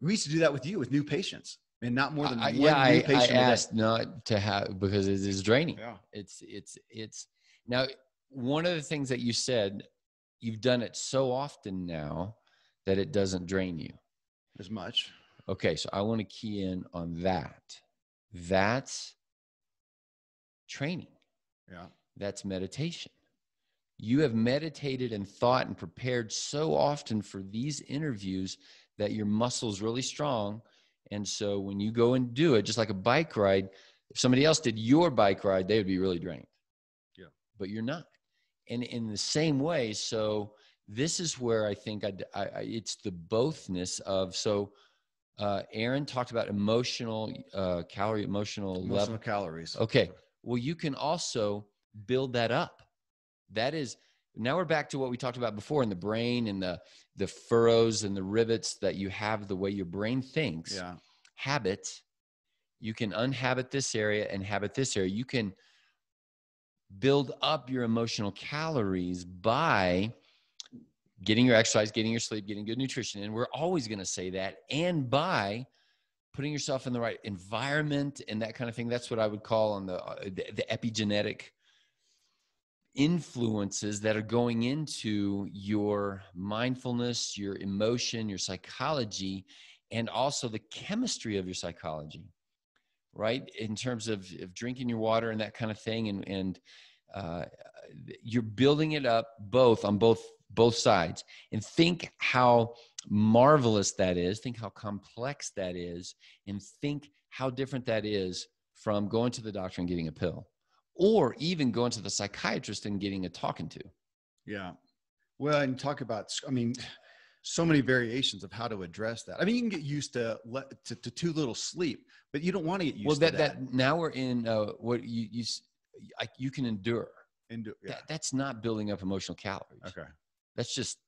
we used to do that with you with new patients, and not more than I- one yeah, new I, I patient. day. asked not to have because it is draining. Yeah. It's it's it's now one of the things that you said you've done it so often now that it doesn't drain you. as much. Okay, so I want to key in on that. That's training. Yeah. That's meditation. You have meditated and thought and prepared so often for these interviews that your muscle's really strong. And so when you go and do it, just like a bike ride, if somebody else did your bike ride, they would be really drained. Yeah. But you're not. And in the same way, so this is where I think I, I, I it's the bothness of so. Uh, Aaron talked about emotional uh, calorie, emotional, level. Calories. Okay. Well, you can also build that up. That is now we're back to what we talked about before in the brain and the the furrows and the rivets that you have the way your brain thinks. Yeah. Habits. You can unhabit this area and habit this area. You can build up your emotional calories by getting your exercise, getting your sleep, getting good nutrition. And we're always going to say that. And by putting yourself in the right environment and that kind of thing. That's what I would call on the, uh, the, the epigenetic influences that are going into your mindfulness, your emotion, your psychology, and also the chemistry of your psychology, right? In terms of, of drinking your water and that kind of thing. And, and uh, you're building it up both on both both sides and think how marvelous that is think how complex that is and think how different that is from going to the doctor and getting a pill or even going to the psychiatrist and getting a talking to Yeah. Well, and talk about, I mean, so many variations of how to address that. I mean, you can get used to let, to, to too little sleep, but you don't want to get used well that, to that. that now we're in uh, what you you s- I, you can endure do- yeah. that, that's not building up emotional calories okay. That's just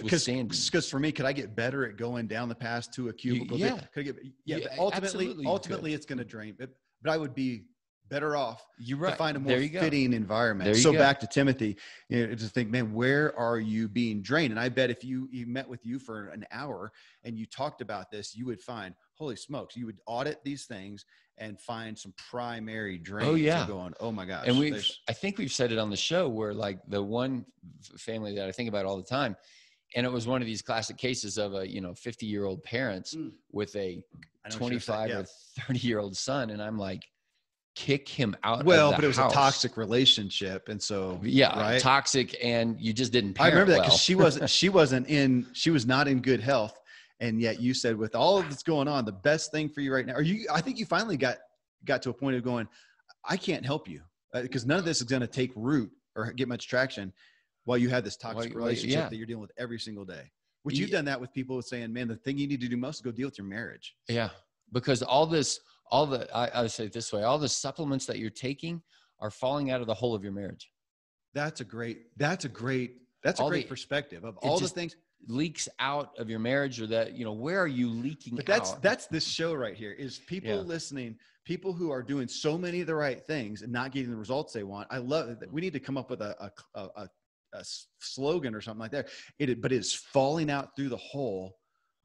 Because because for me, could I get better at going down the path to a cubicle? yeah. Could I get, yeah. Yeah, ultimately, ultimately, it's going to drain. But, but I would be better off you're to find a more you go. fitting environment. So go. back to Timothy, you know, just think, man, where are you being drained? And I bet if you you met with you for an hour and you talked about this, you would find, holy smokes, you would audit these things and find some primary drains. Oh, yeah. going, oh my gosh, and we've i think we've said it on the show where like the one family that i think about all the time and it was one of these classic cases of a you know 50 year old parents Mm. with a I know what you're saying, 25 yeah. or 30 year old son and i'm like kick him out well, but it was house. a toxic relationship, and so yeah right? toxic and you just didn't I remember that because well. she wasn't she wasn't in she was not in good health, and yet you said with all of that's going on, the best thing for you right now, Are you I think you finally got got to a point of going, I can't help you uh, because none of this is going to take root or get much traction while you have this toxic while- relationship yeah. that you're dealing with every single day. Which you've done that with people saying, man, the thing you need to do most is go deal with your marriage. Yeah, because all this, all the, I, I would say it this way, all the supplements that you're taking are falling out of the whole of your marriage. That's a great. That's a great. That's a great the- perspective of all the things. Leaks out of your marriage, or that you know, where are you leaking But that's out? that's this show right here. Is people Yeah. listening, people who are doing so many of the right things and not getting the results they want. I love that We need to come up with a a a slogan or something like that. It but it's falling out through the hole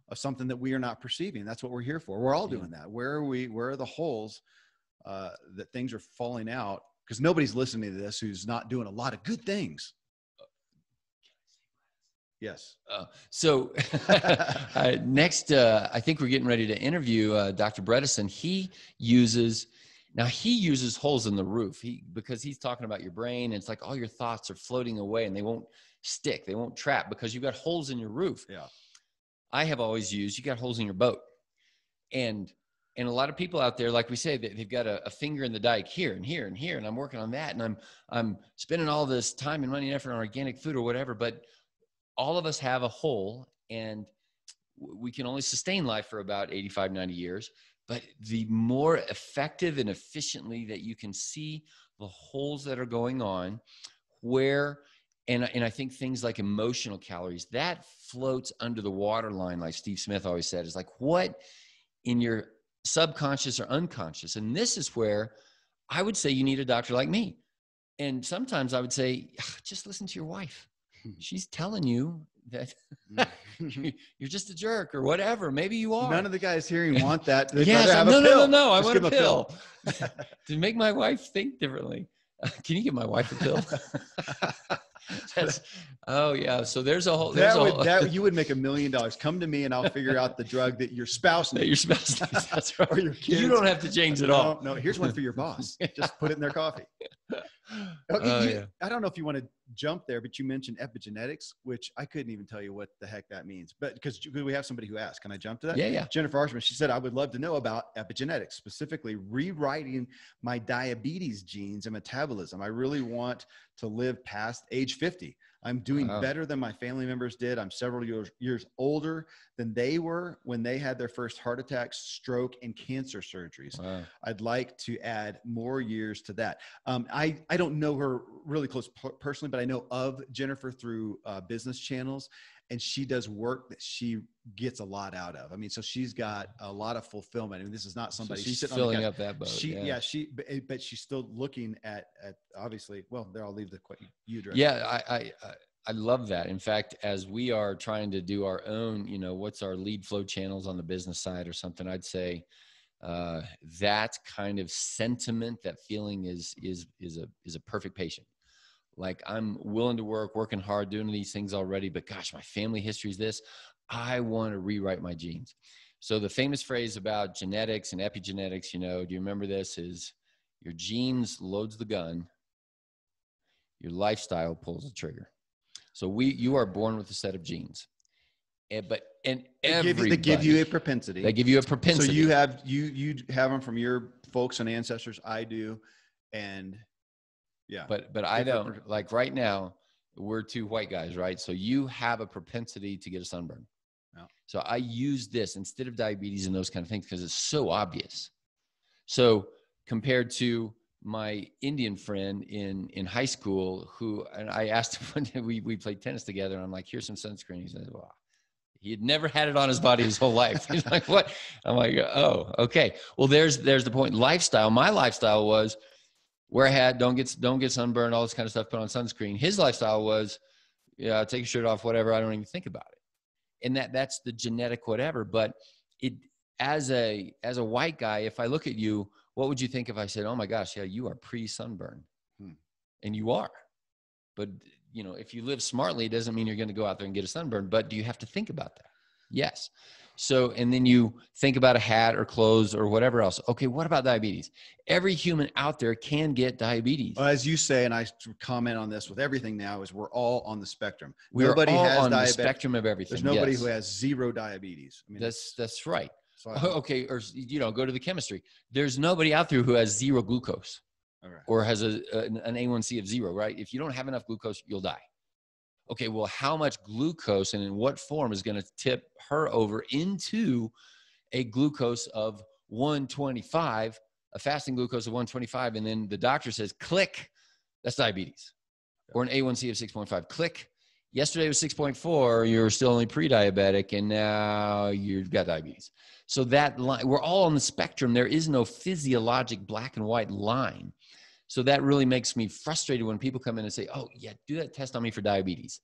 of something that we are not perceiving. That's what we're here for. We're all doing that. Where are we? Where are the holes uh, that things are falling out? Because nobody's listening to this who's not doing a lot of good things. Yes. Uh, so uh, next, uh, I think we're getting ready to interview uh, Dr. Bredesen. He uses now he uses holes in the roof. He because he's talking about your brain. And it's like all your thoughts are floating away and they won't stick. They won't trap because you've got holes in your roof. Yeah. I have always used you got holes in your boat, and and a lot of people out there, like we say, they- they've got a, a finger in the dike here and here and here, and I'm working on that, and I'm I'm spending all this time and money and effort on organic food or whatever, but all of us have a hole and we can only sustain life for about 85 90 years but the more effective and efficiently that you can see the holes that are going on where and, and i think things like emotional calories that floats under the waterline like steve smith always said is like what in your subconscious or unconscious and this is where i would say you need a doctor like me and sometimes i would say "Ah, just listen to your wife she's telling you that you're just a jerk or whatever. Maybe you are. None of the guys hearing want that. They'd yes, have a no, no, no, no. I Just want a 'em pill to make my wife think differently. Can you give my wife a pill? That's, oh yeah. So there's a whole. There's that a would whole, that you would make a million dollars. Come to me and I'll figure out the drug that your spouse that needs. your spouse needs. That's right. or your kids. You don't have to change it all. No, no, here's one for your boss. Just put it in their coffee. Okay, Oh, you- yeah. I don't know if you want to jump there, but you mentioned epigenetics, which I couldn't even tell you what the heck that means. But because we have somebody who asked, can I jump to that? Yeah, yeah. Jennifer Arshman, she said, I would love to know about epigenetics, specifically rewriting my diabetes genes and metabolism. I really want to live past age 50. I'm doing Wow. better than my family members did. I'm several years, years older than they were when they had their first heart attack, stroke, and cancer surgeries. Wow. I'd like to add more years to that. Um, I, I don't know her really close personally, but I know of Jennifer through uh, business channels, and she does work that she gets a lot out of. I mean, so she's got a lot of fulfillment. I mean, this is not So somebody she's sitting on the filling up that boat. She, yeah. yeah. she, but, eh, but she's still looking at, at obviously. Well, there, I'll leave the you address. Yeah, I, I I- I love that. In fact, as we are trying to do our own, you know, what's our lead flow channels on the business side or something, I'd say uh, that kind of sentiment, that feeling is is is a is a perfect patient. Like I'm willing to work, working hard, doing these things already, but gosh, my family history is this. I want to rewrite my genes. So the famous phrase about genetics and epigenetics, you know, do you remember this? Is your genes loads the gun, your lifestyle pulls the trigger. So we, you are born with a set of genes, and but and They give, you, everybody, they give you a propensity. they give you a propensity. So you have you you have them from your folks and ancestors. I do, and yeah. but but I don't like right now. We're two white guys, right? So you have a propensity to get a sunburn. Yeah. So I use this instead of diabetes and those kind of things because it's so obvious. So compared to my Indian friend in in high school who and I asked him one day we we played tennis together and I'm like, here's some sunscreen. He said, Well, he had never had it on his body his whole life. He's like, what? I'm like, oh, okay. Well, there's there's the point. Lifestyle. My lifestyle was wear a hat, don't get don't get sunburned, all this kind of stuff, put on sunscreen. His lifestyle was, yeah, take your shirt off, whatever. I don't even think about it. And that that's the genetic whatever. But it as a as a white guy, if I look at you, what would you think if I said, "Oh my gosh, yeah, you are pre-sunburn," hmm. and you are. But you know, if you live smartly, it doesn't mean you're going to go out there and get a sunburn. But do you have to think about that? Yes. So, and then you think about a hat or clothes or whatever else. Okay, what about diabetes? Every human out there can get diabetes. Well, as you say, and I comment on this with everything now, is we're all on the spectrum. We're all has on diabetes. the spectrum of everything. There's nobody yes. who has zero diabetes. I mean, that's that's right. So oh, okay, or you know, go to the chemistry. There's nobody out there who has zero glucose or has a, an A1C of zero, right? If you don't have enough glucose, you'll die okay, well, how much glucose and in what form is going to tip her over into a glucose of 125, a fasting glucose of 125, and then the doctor says, click, that's diabetes, or an A1C of 6.5, click. Yesterday was 6.4, you're still only pre diabetic, and now you've got diabetes. So that line, we're all on the spectrum. There is no physiologic black and white line. So that really makes me frustrated when people come in and say, "Oh, yeah, do that test on me for diabetes."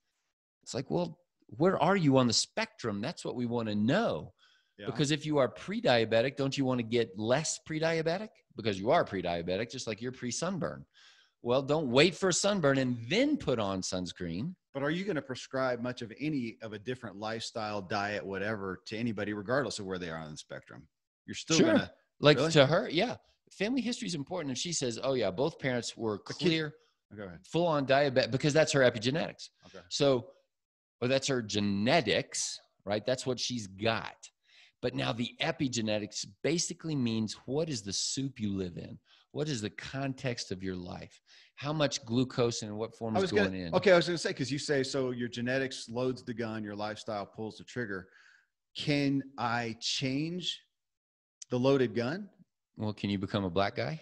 It's like, well, where are you on the spectrum? That's what we want to know. Yeah. Because if you are pre-diabetic, don't you want to get less pre-diabetic? Because you are pre-diabetic, just like you're pre-sunburn. Well, don't wait for a sunburn and then put on sunscreen. But are you going to prescribe much of any of a different lifestyle, diet, whatever, to anybody, regardless of where they are on the spectrum? You're still sure. going to like really? to her, yeah family history is important. And she says, oh, yeah, both parents were clear, oh, full on diabetic because that's her epigenetics. Okay. So, or that's her genetics, right? That's what she's got. But now the epigenetics basically means what is the soup you live in? What is the context of your life? How much glucose and what form is going gonna, in? Okay, I was going to say, because you say so your genetics loads the gun, your lifestyle pulls the trigger. Can I change the loaded gun? Well, can you become a black guy?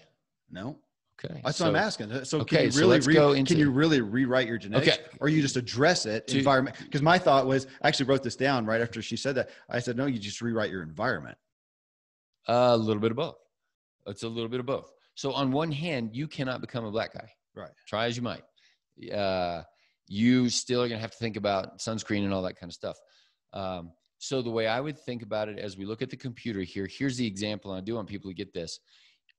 No. Okay. That's so, what I'm asking. So okay, can you really so re- go into, can you really rewrite your genetics okay. or you just address it to, environment? Because my thought was I actually wrote this down right after she said that. I said, no, you just rewrite your environment. A little bit of both. It's a little bit of both. So on one hand, you cannot become a black guy. Right. Try as you might. Uh, you still are going to have to think about sunscreen and all that kind of stuff. Um, so the way I would think about it as we look at the computer here, here's the example. I do want people to get this.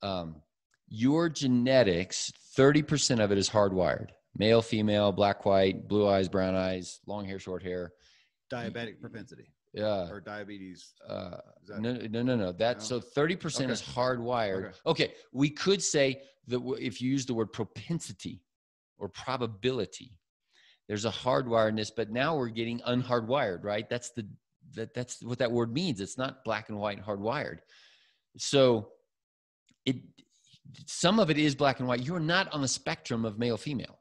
Um, your genetics, 30% of it is hardwired. Male, female, black, white, blue eyes, brown eyes, long hair, short hair. Diabetic propensity. Yeah. Or diabetes. Uh, no, no, no, no. That no? so 30% okay. is hardwired. Okay. okay. We could say that if you use the word propensity or probability, there's a hardwiredness, but now we're getting unhardwired, right? That's the that that's what that word means. It's not black and white hardwired. So it some of it is black and white. You're not on the spectrum of male female,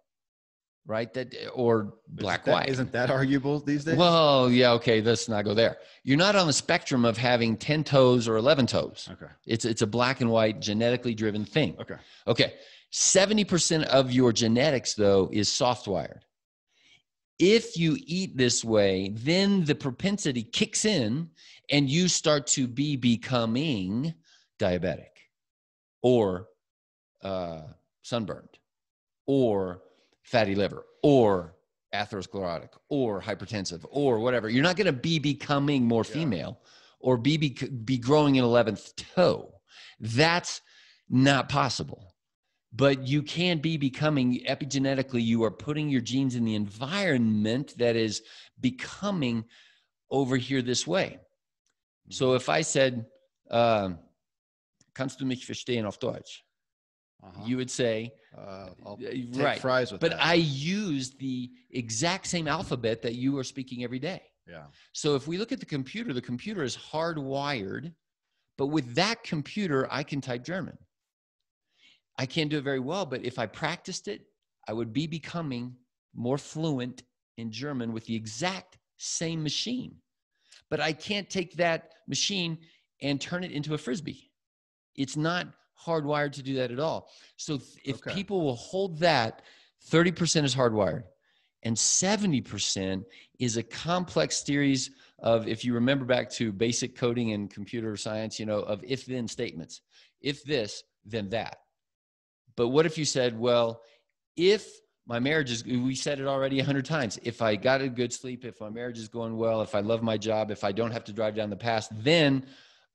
right? That or black that, white. Isn't that arguable these days? Well, yeah, okay. Let's not go there. You're not on the spectrum of having ten toes or eleven toes. Okay. It's it's a black and white genetically driven thing. Okay. Okay. Seventy percent of your genetics though is soft wired if you eat this way, then the propensity kicks in and you start to be becoming diabetic or uh, sunburned or fatty liver or atherosclerotic or hypertensive or whatever. You're not going to be becoming more female yeah. or be, be, be growing an 11th toe. That's not possible but you can be becoming epigenetically you are putting your genes in the environment that is becoming over here this way so mm-hmm. if i said uh, kannst du mich verstehen auf deutsch uh-huh. you would say uh, uh right fries with but that. i use the exact same alphabet that you are speaking every day yeah so if we look at the computer the computer is hardwired but with that computer i can type german I can't do it very well, but if I practiced it, I would be becoming more fluent in German with the exact same machine. But I can't take that machine and turn it into a frisbee. It's not hardwired to do that at all. So if Okay. people will hold that, 30% is hardwired and 70% is a complex series of if you remember back to basic coding and computer science you know of if then statements if this then that but what if you said well if my marriage is we said it already a hundred times if i got a good sleep if my marriage is going well if i love my job if i don't have to drive down the past then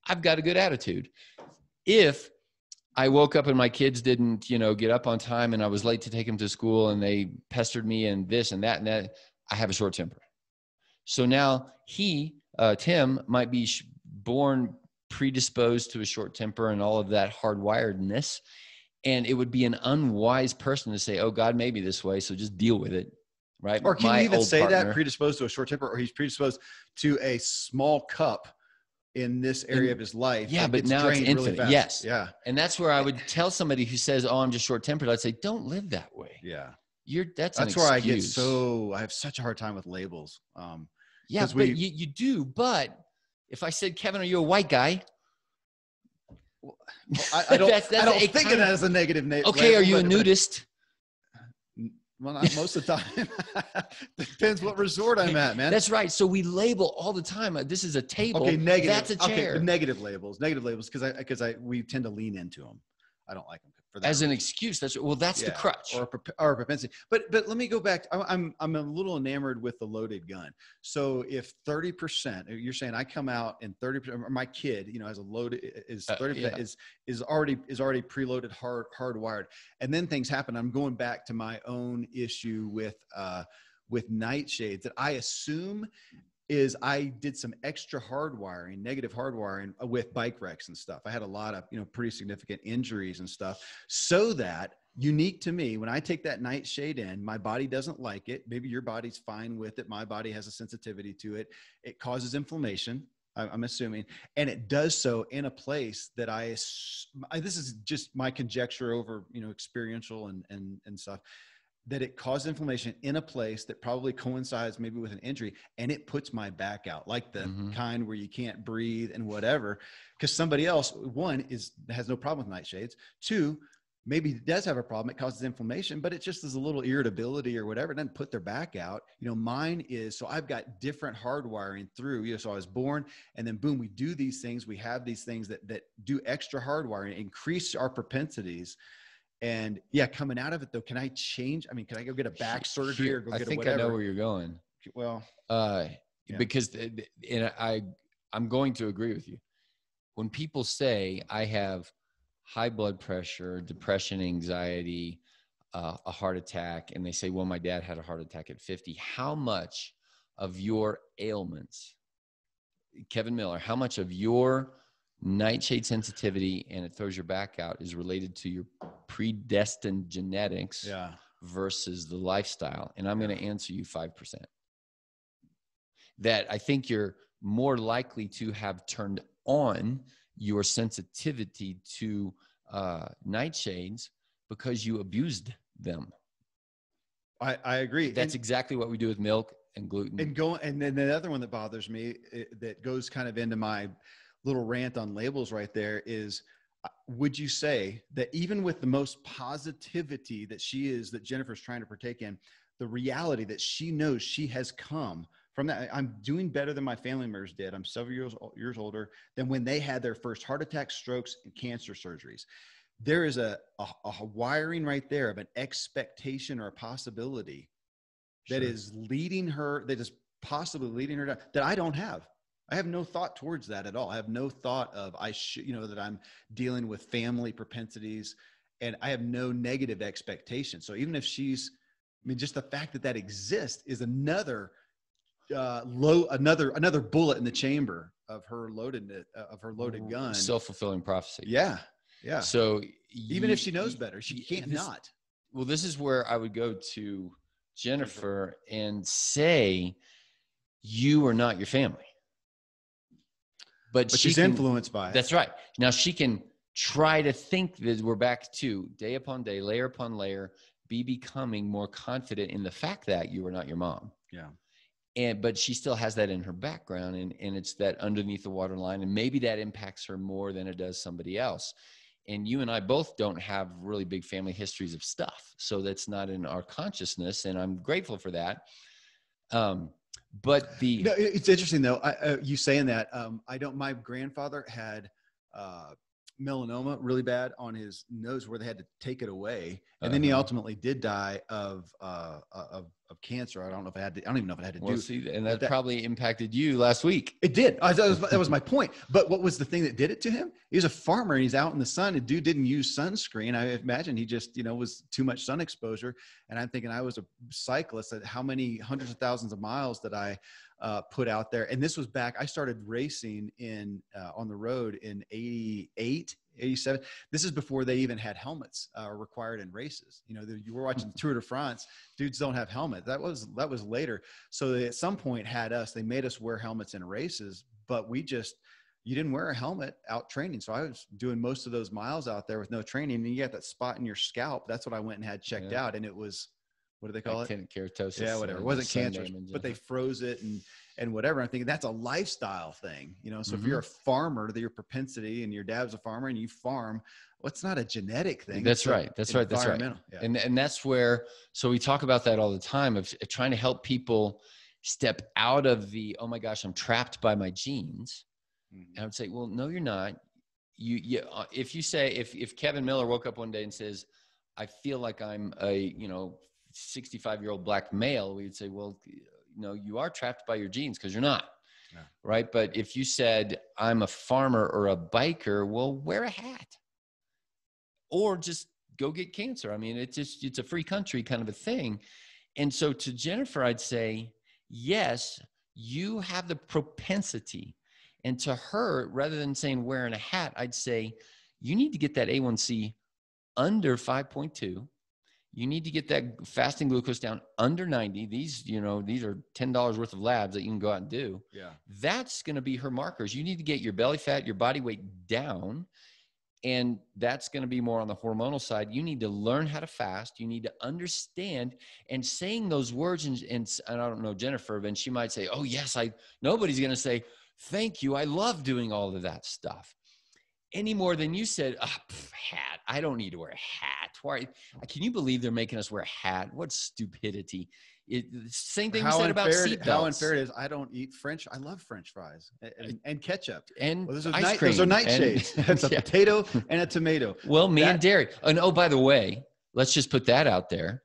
i've got a good attitude if I woke up and my kids didn't, you know, get up on time and I was late to take them to school and they pestered me and this and that and that. I have a short temper. So now he, uh, Tim, might be born predisposed to a short temper and all of that hardwiredness. And it would be an unwise person to say, oh, God made me this way. So just deal with it. Right. Or can My you even say partner- that predisposed to a short temper, or he's predisposed to a small cup in this area of his life? yeah, but now it's drained really fast? Yes. Yeah. And that's where I would tell somebody who says, oh, I'm just short tempered. I'd say, don't live that way. Yeah. You're that's That's where I get so I have such a hard time with labels. Um, Yeah, but we- you, you do. But if I said, Kevin, are you a white guy? I, I don't, That's- that's I don't a think of that as a negative name. Okay, are you a nudist? Well, not most of the time. Depends what resort I'm at, man. That's right. So we label all the time. uh, This is a table. okay. Negative. That's a okay, chair. negative labels. Negative labels because I because I we tend to lean into them. I don't like them As an excuse. That's well. That's the Yeah, crutch. or a, or a propensity. But but let me go back. I'm I'm I'm a little enamored with the loaded gun. So if 30 percent, you're saying I come out and 30 percent, my kid, you know, has a loaded is Uh, 30 percent yeah. is is already is already preloaded hard hardwired, and then things happen. I'm going back to my own issue with uh with nightshades that I assume is I did some extra hardwiring, negative hardwiring uh, with bike wrecks and stuff. I had a lot of, you know, pretty significant injuries and stuff so that unique to me, when I take that nightshade in, my body doesn't like it. Maybe your body's fine with it. My body has a sensitivity to it. It causes inflammation. I'm assuming, and it does so in a place that I, I. This is just my conjecture over, you know, experiential and and and stuff that it caused inflammation in a place that probably coincides maybe with an injury and it puts my back out like the Mhm. kind where you can't breathe and whatever because somebody else one is has no problem with nightshades two maybe does have a problem it causes inflammation but it just is a little irritability or whatever it doesn't put their back out you know mine is so i've got different hardwiring through you know so i was born and then boom we do these things we have these things that that do extra hardwiring increase our propensities and yeah, coming out of it though, can I change? I mean, can I go get a back surgery or go I get think a whatever? I know where you're going. well, Uh, Yeah. because and I I'm going to agree with you. When people say I have high blood pressure, depression, anxiety, uh, a heart attack, and they say, "Well, my dad had a heart attack at 50." How much of your ailments, Kevin Miller? How much of your nightshade sensitivity and it throws your back out is related to your predestined genetics yeah, versus the lifestyle? And I'm going to answer you 5%. That I think you're more likely to have turned on your sensitivity to uh, nightshades because you abused them. I, I agree. That's and, exactly what we do with milk and gluten. and go and then the other one that bothers me eh, that goes kind of into my little rant on labels right there is uh, would you say that even with the most positivity that she is that Jennifer's trying to partake in the reality that she knows she has come from that? I'm doing better than my family members did. I'm several years years older than when they had their first heart attack strokes and cancer surgeries. There is a, a, a wiring right there of an expectation or a possibility that Sure. is leading her that is possibly leading her down that i don't have i have no thought towards that at all. I have no thought of i should you know that i'm dealing with family propensities and i have no negative expectation so even if she's i mean just the fact that that exists is another uh low another another bullet in the chamber of her loaded uh, of her loaded gun. Self-fulfilling prophecy. yeah yeah. So even you- if she knows better she can't this- not. Well, this is where I would go to Jennifer and say, you are not your family. But, but she she's can- influenced by it That's right. Now she can try to think that we're back to day upon day, layer upon layer, be becoming more confident in the fact that you are not your mom. yeah And but she still has that in her background and, and it's that underneath the waterline. And maybe that impacts her more than it does somebody else. and you and I both don't have really big family histories of stuff. So that's not in our consciousness. And I'm grateful for that. Um, but the no, it's interesting though. I, uh, you saying that um, I don't. My grandfather had uh, melanoma really bad on his nose where they had to take it away and uh-huh. then he uh-huh. ultimately did die of uh of, of cancer. I don't know if i had to, i don't even know if I had to well, do see, and that, that, probably impacted you last week. It did. That was, that was my point. But what was the thing that did it to him? He was a farmer and he's out in the sun. And dude didn't use sunscreen. I imagine he just you know was too much sun exposure. And i'm thinking i was a cyclist that how many hundreds of thousands of miles that i uh, put out there. And this was back, I started racing in uh, on the road in 88, 87. This is before they even had helmets uh, required in races. You know, the, you were watching Tour de France, dudes don't have helmets. That was, that was later. So they at some point had us, they made us wear helmets in races, but we just, you didn't wear a helmet out training. So I was doing most of those miles out there with no training. And you got that spot in your scalp. That's what I went and had checked yeah. out. And it was, what do they call Actinic it? keratosis. Yeah, whatever. It wasn't cancer, but they froze it and and whatever. I'm thinking that's a lifestyle thing, you know. So mm-hmm. if you're a farmer, that your propensity, and your dad's a farmer, and you farm, what's well, not a genetic thing. That's right. That's right. That's right. Yeah. And and that's where. So we talk about that all the time of trying to help people step out of the oh my gosh, I'm trapped by my genes. Mm-hmm. And I would say, well, no, you're not. You, you uh, if you say if if Kevin Miller woke up one day and says, I feel like I'm a you know 65 year old black male, we would say, well, you know, you are trapped by your genes because you're not. Yeah. Right. But if you said, I'm a farmer or a biker, well, wear a hat or just go get cancer. I mean, it's just, it's a free country kind of a thing. And so to Jennifer, I'd say, yes, you have the propensity. And to her, rather than saying wearing a hat, I'd say, you need to get that A1C under 5.2 you need to get that fasting glucose down under 90 these you know these are $10 worth of labs that you can go out and do. Yeah. That's going to be her markers. You need to get your belly fat your body weight down and that's going to be more on the hormonal side. You need to learn how to fast. You need to understand and saying those words and, and, and i don't know jennifer and she might say oh yes i nobody's going to say thank you i love doing all of that stuff. Any more than you said, oh, pff, hat. I don't need to wear a hat. Why? Can you believe they're making us wear a hat? What stupidity. It, same thing how we said about seatbelts. How unfair it is. I don't eat French. I love French fries and, and ketchup. And well, those, are ice night, cream. those are nightshades. It's a yeah. potato and a tomato. Well, me that, and dairy. And oh, by the way, let's just put that out there.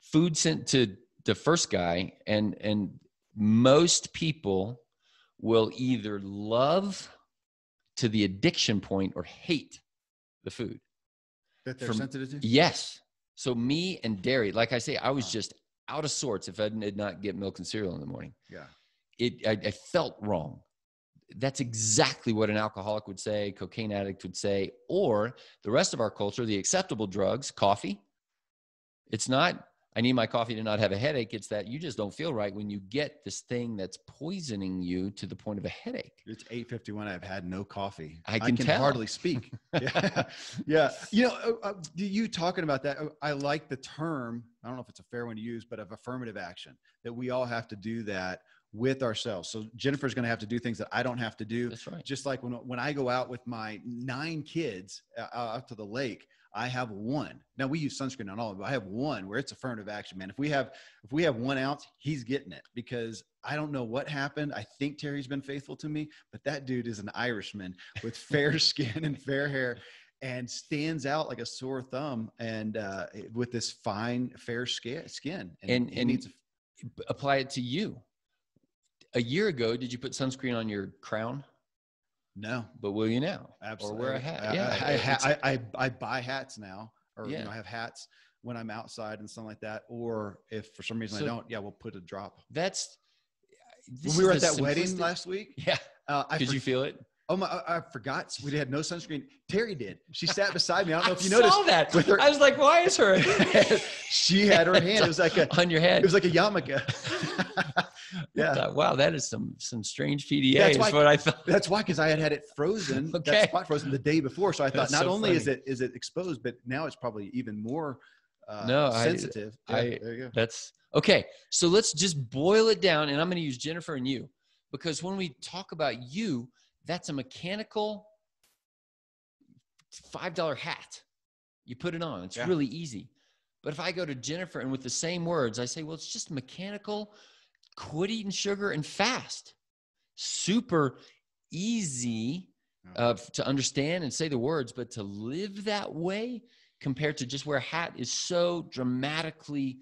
Food sent to the first guy, and and most people will either love to the addiction point or hate the food. That they're From, sensitive to? Yes. So me and dairy, like I say, I was wow. just out of sorts if I did not get milk and cereal in the morning. Yeah. It I, I felt wrong. That's exactly what an alcoholic would say, cocaine addict would say, or the rest of our culture, the acceptable drugs, coffee. It's not I need my coffee to not have a headache. It's that you just don't feel right when you get this thing that's poisoning you to the point of a headache. It's 8:51. I've had no coffee. I can, I can hardly speak. yeah. yeah. You know, uh, uh you talking about that. Uh, I like the term. I don't know if it's a fair one to use, but of affirmative action that we all have to do that with ourselves. So Jennifer's going to have to do things that I don't have to do. That's right. Just like when when I go out with my nine kids uh, out to the lake, I have one. Now we use sunscreen on all of them, but I have one where it's affirmative action, man. If we have if we have one ounce, he's getting it because I don't know what happened. I think Terry's been faithful to me, but that dude is an Irishman with fair skin and fair hair and stands out like a sore thumb and uh, with this fine fair skin and and, and needs apply it to you a year ago did you put sunscreen on your crown no, but will you now? Absolutely. Or wear a hat? I, yeah, I, I, I, I, buy hats now, or yeah. you know, I have hats when I'm outside and something like that. Or if for some reason so I don't, yeah, we'll put a drop. That's. When we were at that simplistic. wedding last week. Yeah. Uh, Did for, you feel it? Oh my! I, forgot we had no sunscreen. Terry did. She sat beside me. I don't know if you I noticed. Saw that. With her, I was like, "Why is her?" she had her hand. It was like a on your head. It was like a yarmulke. yeah. Thought, wow, that is some some strange PDA. That's why, what I thought. That's why, because I had had it frozen. okay. That spot frozen the day before, so I thought that's not so only funny. is it is it exposed, but now it's probably even more uh, no sensitive. I, yeah, I that's okay. So let's just boil it down, and I'm going to use Jennifer and you because when we talk about you that's a mechanical five dollar hat. You put it on. It's Yeah. really easy. But if I go to Jennifer and with the same words, I say, well, it's just mechanical, quit eating sugar and fast. Super easy uh, to understand and say the words, but to live that way compared to just wear a hat is so dramatically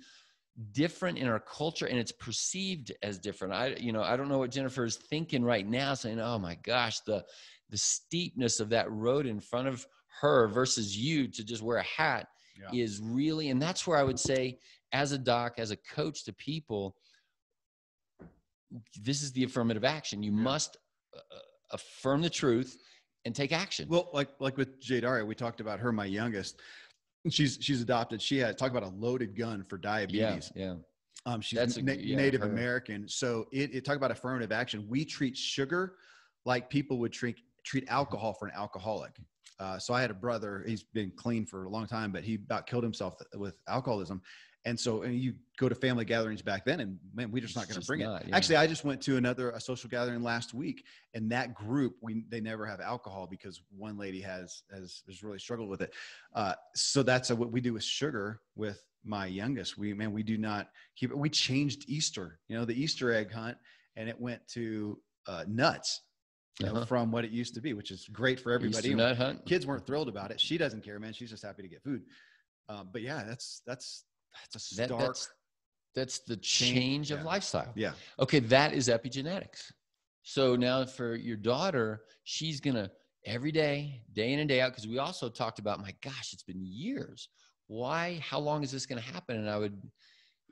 different in our culture and it's perceived as different. I, you know, I don't know what Jennifer is thinking right now, saying, "Oh my gosh, the the steepness of that road in front of her versus you to just wear a hat Yeah. is really." And that's where I would say, as a doc, as a coach to people, this is the affirmative action. You Yeah. must uh, affirm the truth and take action. Well, like like with Jadaria, we talked about her, my youngest. She's she's adopted. She had talk about a loaded gun for diabetes. yeah. Um, she's That's a na- yeah, Native her. American, so it, it talk about affirmative action. We treat sugar like people would treat treat alcohol for an alcoholic. Uh, so I had a brother. He's been clean for a long time, but he about killed himself with alcoholism. And so, and you go to family gatherings back then, and man, we're just not going to bring not, it. yeah. Actually, I just went to another a social gathering last week, and that group we they never have alcohol because one lady has has, has really struggled with it. Uh, so that's a, what we do with sugar with my youngest. We man, we do not keep it. We changed Easter, you know, the Easter egg hunt, and it went to uh, nuts you know, Uh-huh. from what it used to be, which is great for everybody. Nut hunt. Kids weren't thrilled about it. She doesn't care, man. She's just happy to get food. Um, but yeah, that's that's that's a That- that's that's the change- change of lifestyle. yeah, Okay, that is epigenetics. So now for your daughter, she's gonna every day, day in and day out, because we also talked about, my gosh, it's been years. Why? How long is this gonna happen? And I would,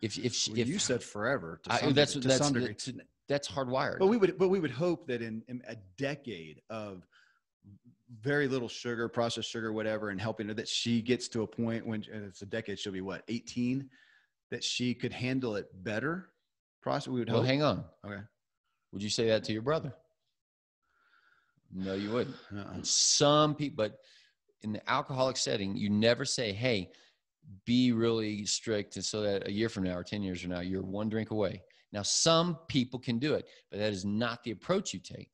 if if she, Well, if you said forever. To I- that's to that's some degree. that's, that's hardwired. But we would, but we would hope that in, in a decade of very little sugar, processed sugar, whatever, and helping her, that she gets to a point when and it's a decade, she'll be what, 18, that she could handle it better. Process, we would well, hope. hang on. okay. Would you say that to your brother? No, you wouldn't. Uh-uh. Some people, but in the alcoholic setting, you never say, "Hey, be really strict," and so that a year from now or ten years from now, you're one drink away. Now, some people can do it, but that is not the approach you take.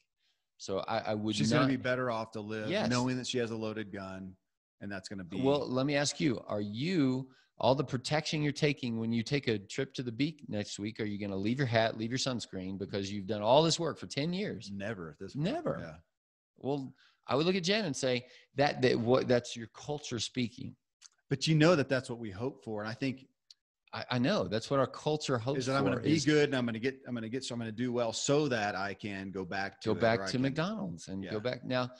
So I, I would She's not. to be better off to live Yes. knowing that she has a loaded gun, and that's going to be well, let me ask you: Are you all the protection you're taking when you take a trip to the beach next week? Are you going to leave your hat, leave your sunscreen because you've done all this work for ten years? never at this point. Never. Yeah. Well, I would look at Jen and say that that what that's your culture speaking. But you know that that's what we hope for, and I think I, I know that's what our culture hopes is that I'm going to be good and I'm going to get I'm going to get so I'm going to do well so that I can go back to Go back to can- McDonald's and Yeah. go back now.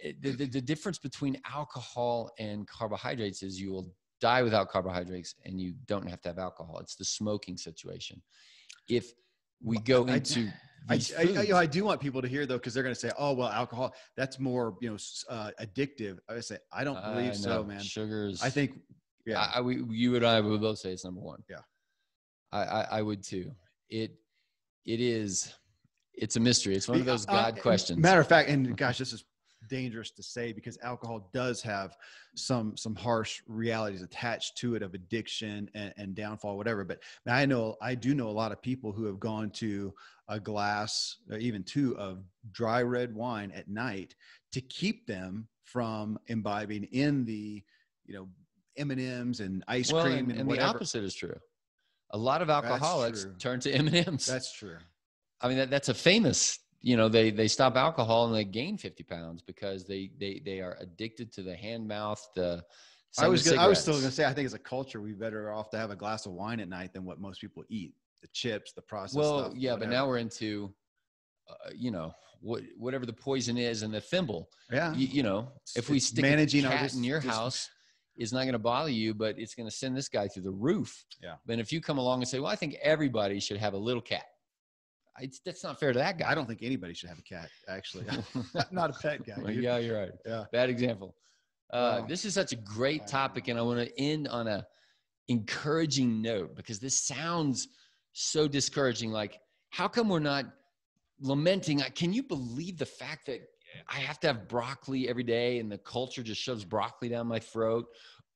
it- the, the, the difference between alcohol and carbohydrates is you will die without carbohydrates and you don't have to have alcohol. It's the smoking situation. If we go into I, I, I, you know, I do want people to hear though, because they're going to say, "Oh, well, alcohol that's more, you know, uh, addictive." I say, I don't believe so, man. Sugars. I think, yeah, I, I, we, you and I would both say it's number one. Yeah. I, I, I would too. It, it is, it's a mystery. It's one of those uh, God uh, questions. Matter of fact, and gosh, this is dangerous to say because alcohol does have some some harsh realities attached to it of addiction and, and downfall, whatever. But I know I do know a lot of people who have gone to a glass or even two of dry red wine at night to keep them from imbibing in the you know M and M's and ice well, cream and, and, and the opposite is true. A lot of alcoholics turn to M&Ms. That's true. I mean, that, that's a famous, you know, they, they stop alcohol and they gain 50 pounds because they, they, they are addicted to the hand mouth, the, I was gonna, I was still going to say I think as a culture we better off to have a glass of wine at night than what most people eat. The chips, the processed well, stuff. yeah, but now we're into, uh, you know, what, whatever the poison is and the thimble, yeah, you, you know, if we stick managing a our cat in your house, is not going to bother you, but it's going to send this guy through the roof. Yeah. But if you come along and say, well, I think everybody should have a little cat. It's, that's not fair to that guy. I don't think anybody should have a cat. Actually, not a pet guy. Dude. yeah, you're right. Yeah. Bad example. Uh, Wow. This is such a great topic, and I want to end on a encouraging note because this sounds so discouraging. Like, how come we're not lamenting? Can you believe the fact that I have to have broccoli every day, and the culture just shoves broccoli down my throat,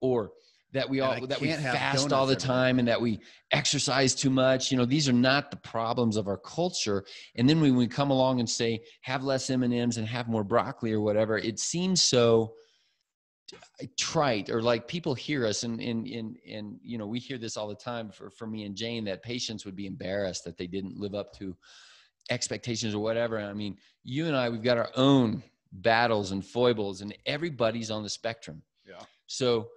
or that we all that we fast all the time and that we exercise too much you know these are not the problems of our culture. And then when we come along and say have less m&ms and have more broccoli or whatever. It seems so uh, trite or like people hear us and and and and you know we hear this all the time for for me and Jane that patients would be embarrassed that they didn't live up to expectations or whatever. I mean, you and I we've got our own battles and foibles and everybody's on the spectrum. Yeah. So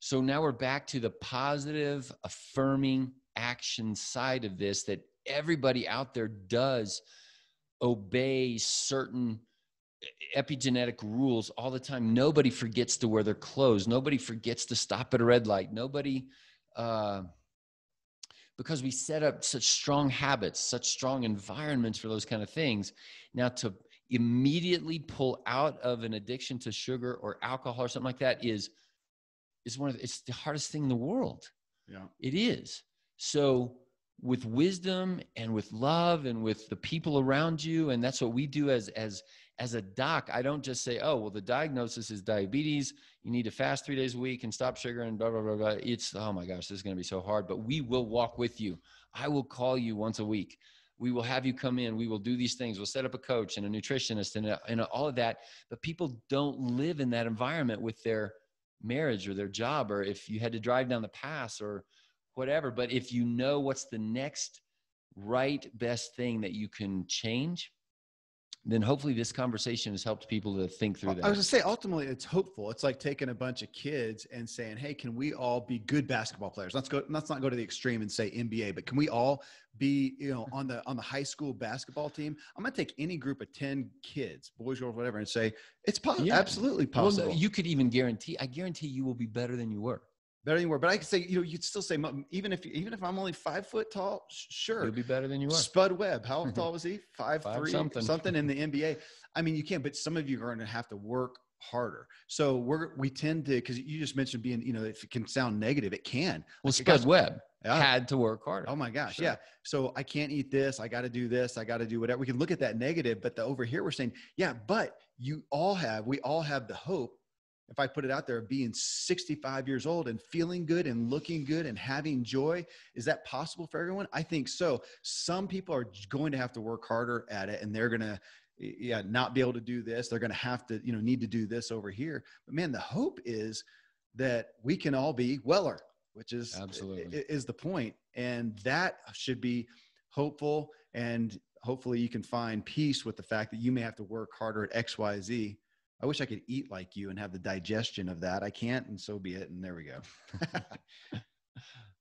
so now we're back to the positive affirming action side of this that everybody out there does obey certain epigenetic rules all the time. Nobody forgets to wear their clothes. Nobody forgets to stop at a red light. Nobody, uh, because we set up such strong habits, such strong environments for those kind of things. Now, to immediately pull out of an addiction to sugar or alcohol or something like that is is one of the, it's the hardest thing in the world. Yeah. It is. So with wisdom and with love and with the people around you and that's what we do as as as a doc i don't just say oh well the diagnosis is diabetes you need to fast three days a week and stop sugar and blah blah blah blah. It's oh my gosh this is going to be so hard but we will walk with you. I will call you once a week. We will have you come in. We will do these things. We'll set up a coach and a nutritionist and, a, and a, all of that. But people don't live in that environment with their marriage or their job or if you had to drive down the pass or whatever. But if you know what's the next right best thing that you can change, then hopefully this conversation has helped people to think through that. I was gonna say ultimately it's hopeful. It's like taking a bunch of kids and saying, "Hey, can we all be good basketball players?" Let's go. Let's not go to the extreme and say NBA, but can we all be, you know, on the on the high school basketball team? I'm gonna take any group of ten kids, boys, girls, whatever, and say it's possible. Yeah. Absolutely possible. Well, you could even guarantee. I guarantee you will be better than you were better than you were. But I could say, you know, you'd still say even if even if I'm only five foot tall, sure, you'll be better than you are. Spud Webb, how mm-hmm. tall was he? Five, five three, something. something in the NBA. I mean, you can't. but some of you are going to have to work harder. So we're we tend to because you just mentioned being, you know, if it can sound negative, it can. Well, like Spud Webb yeah. had to work harder. Oh my gosh, sure. yeah. So I can't eat this. I got to do this. I got to do whatever. We can look at that negative, but the over here we're saying, yeah, but you all have, we all have the hope if I put it out there, being 65 years old and feeling good and looking good and having joy, is that possible for everyone? I think so. Some people are going to have to work harder at it and they're going to, yeah, not be able to do this. They're going to have to, you know, need to do this over here. But man, the hope is that we can all be weller, which is absolutely is the point. And that should be hopeful. And hopefully you can find peace with the fact that you may have to work harder at X, Y, Z I wish I could eat like you and have the digestion of that. I can't, and so be it. And there we go.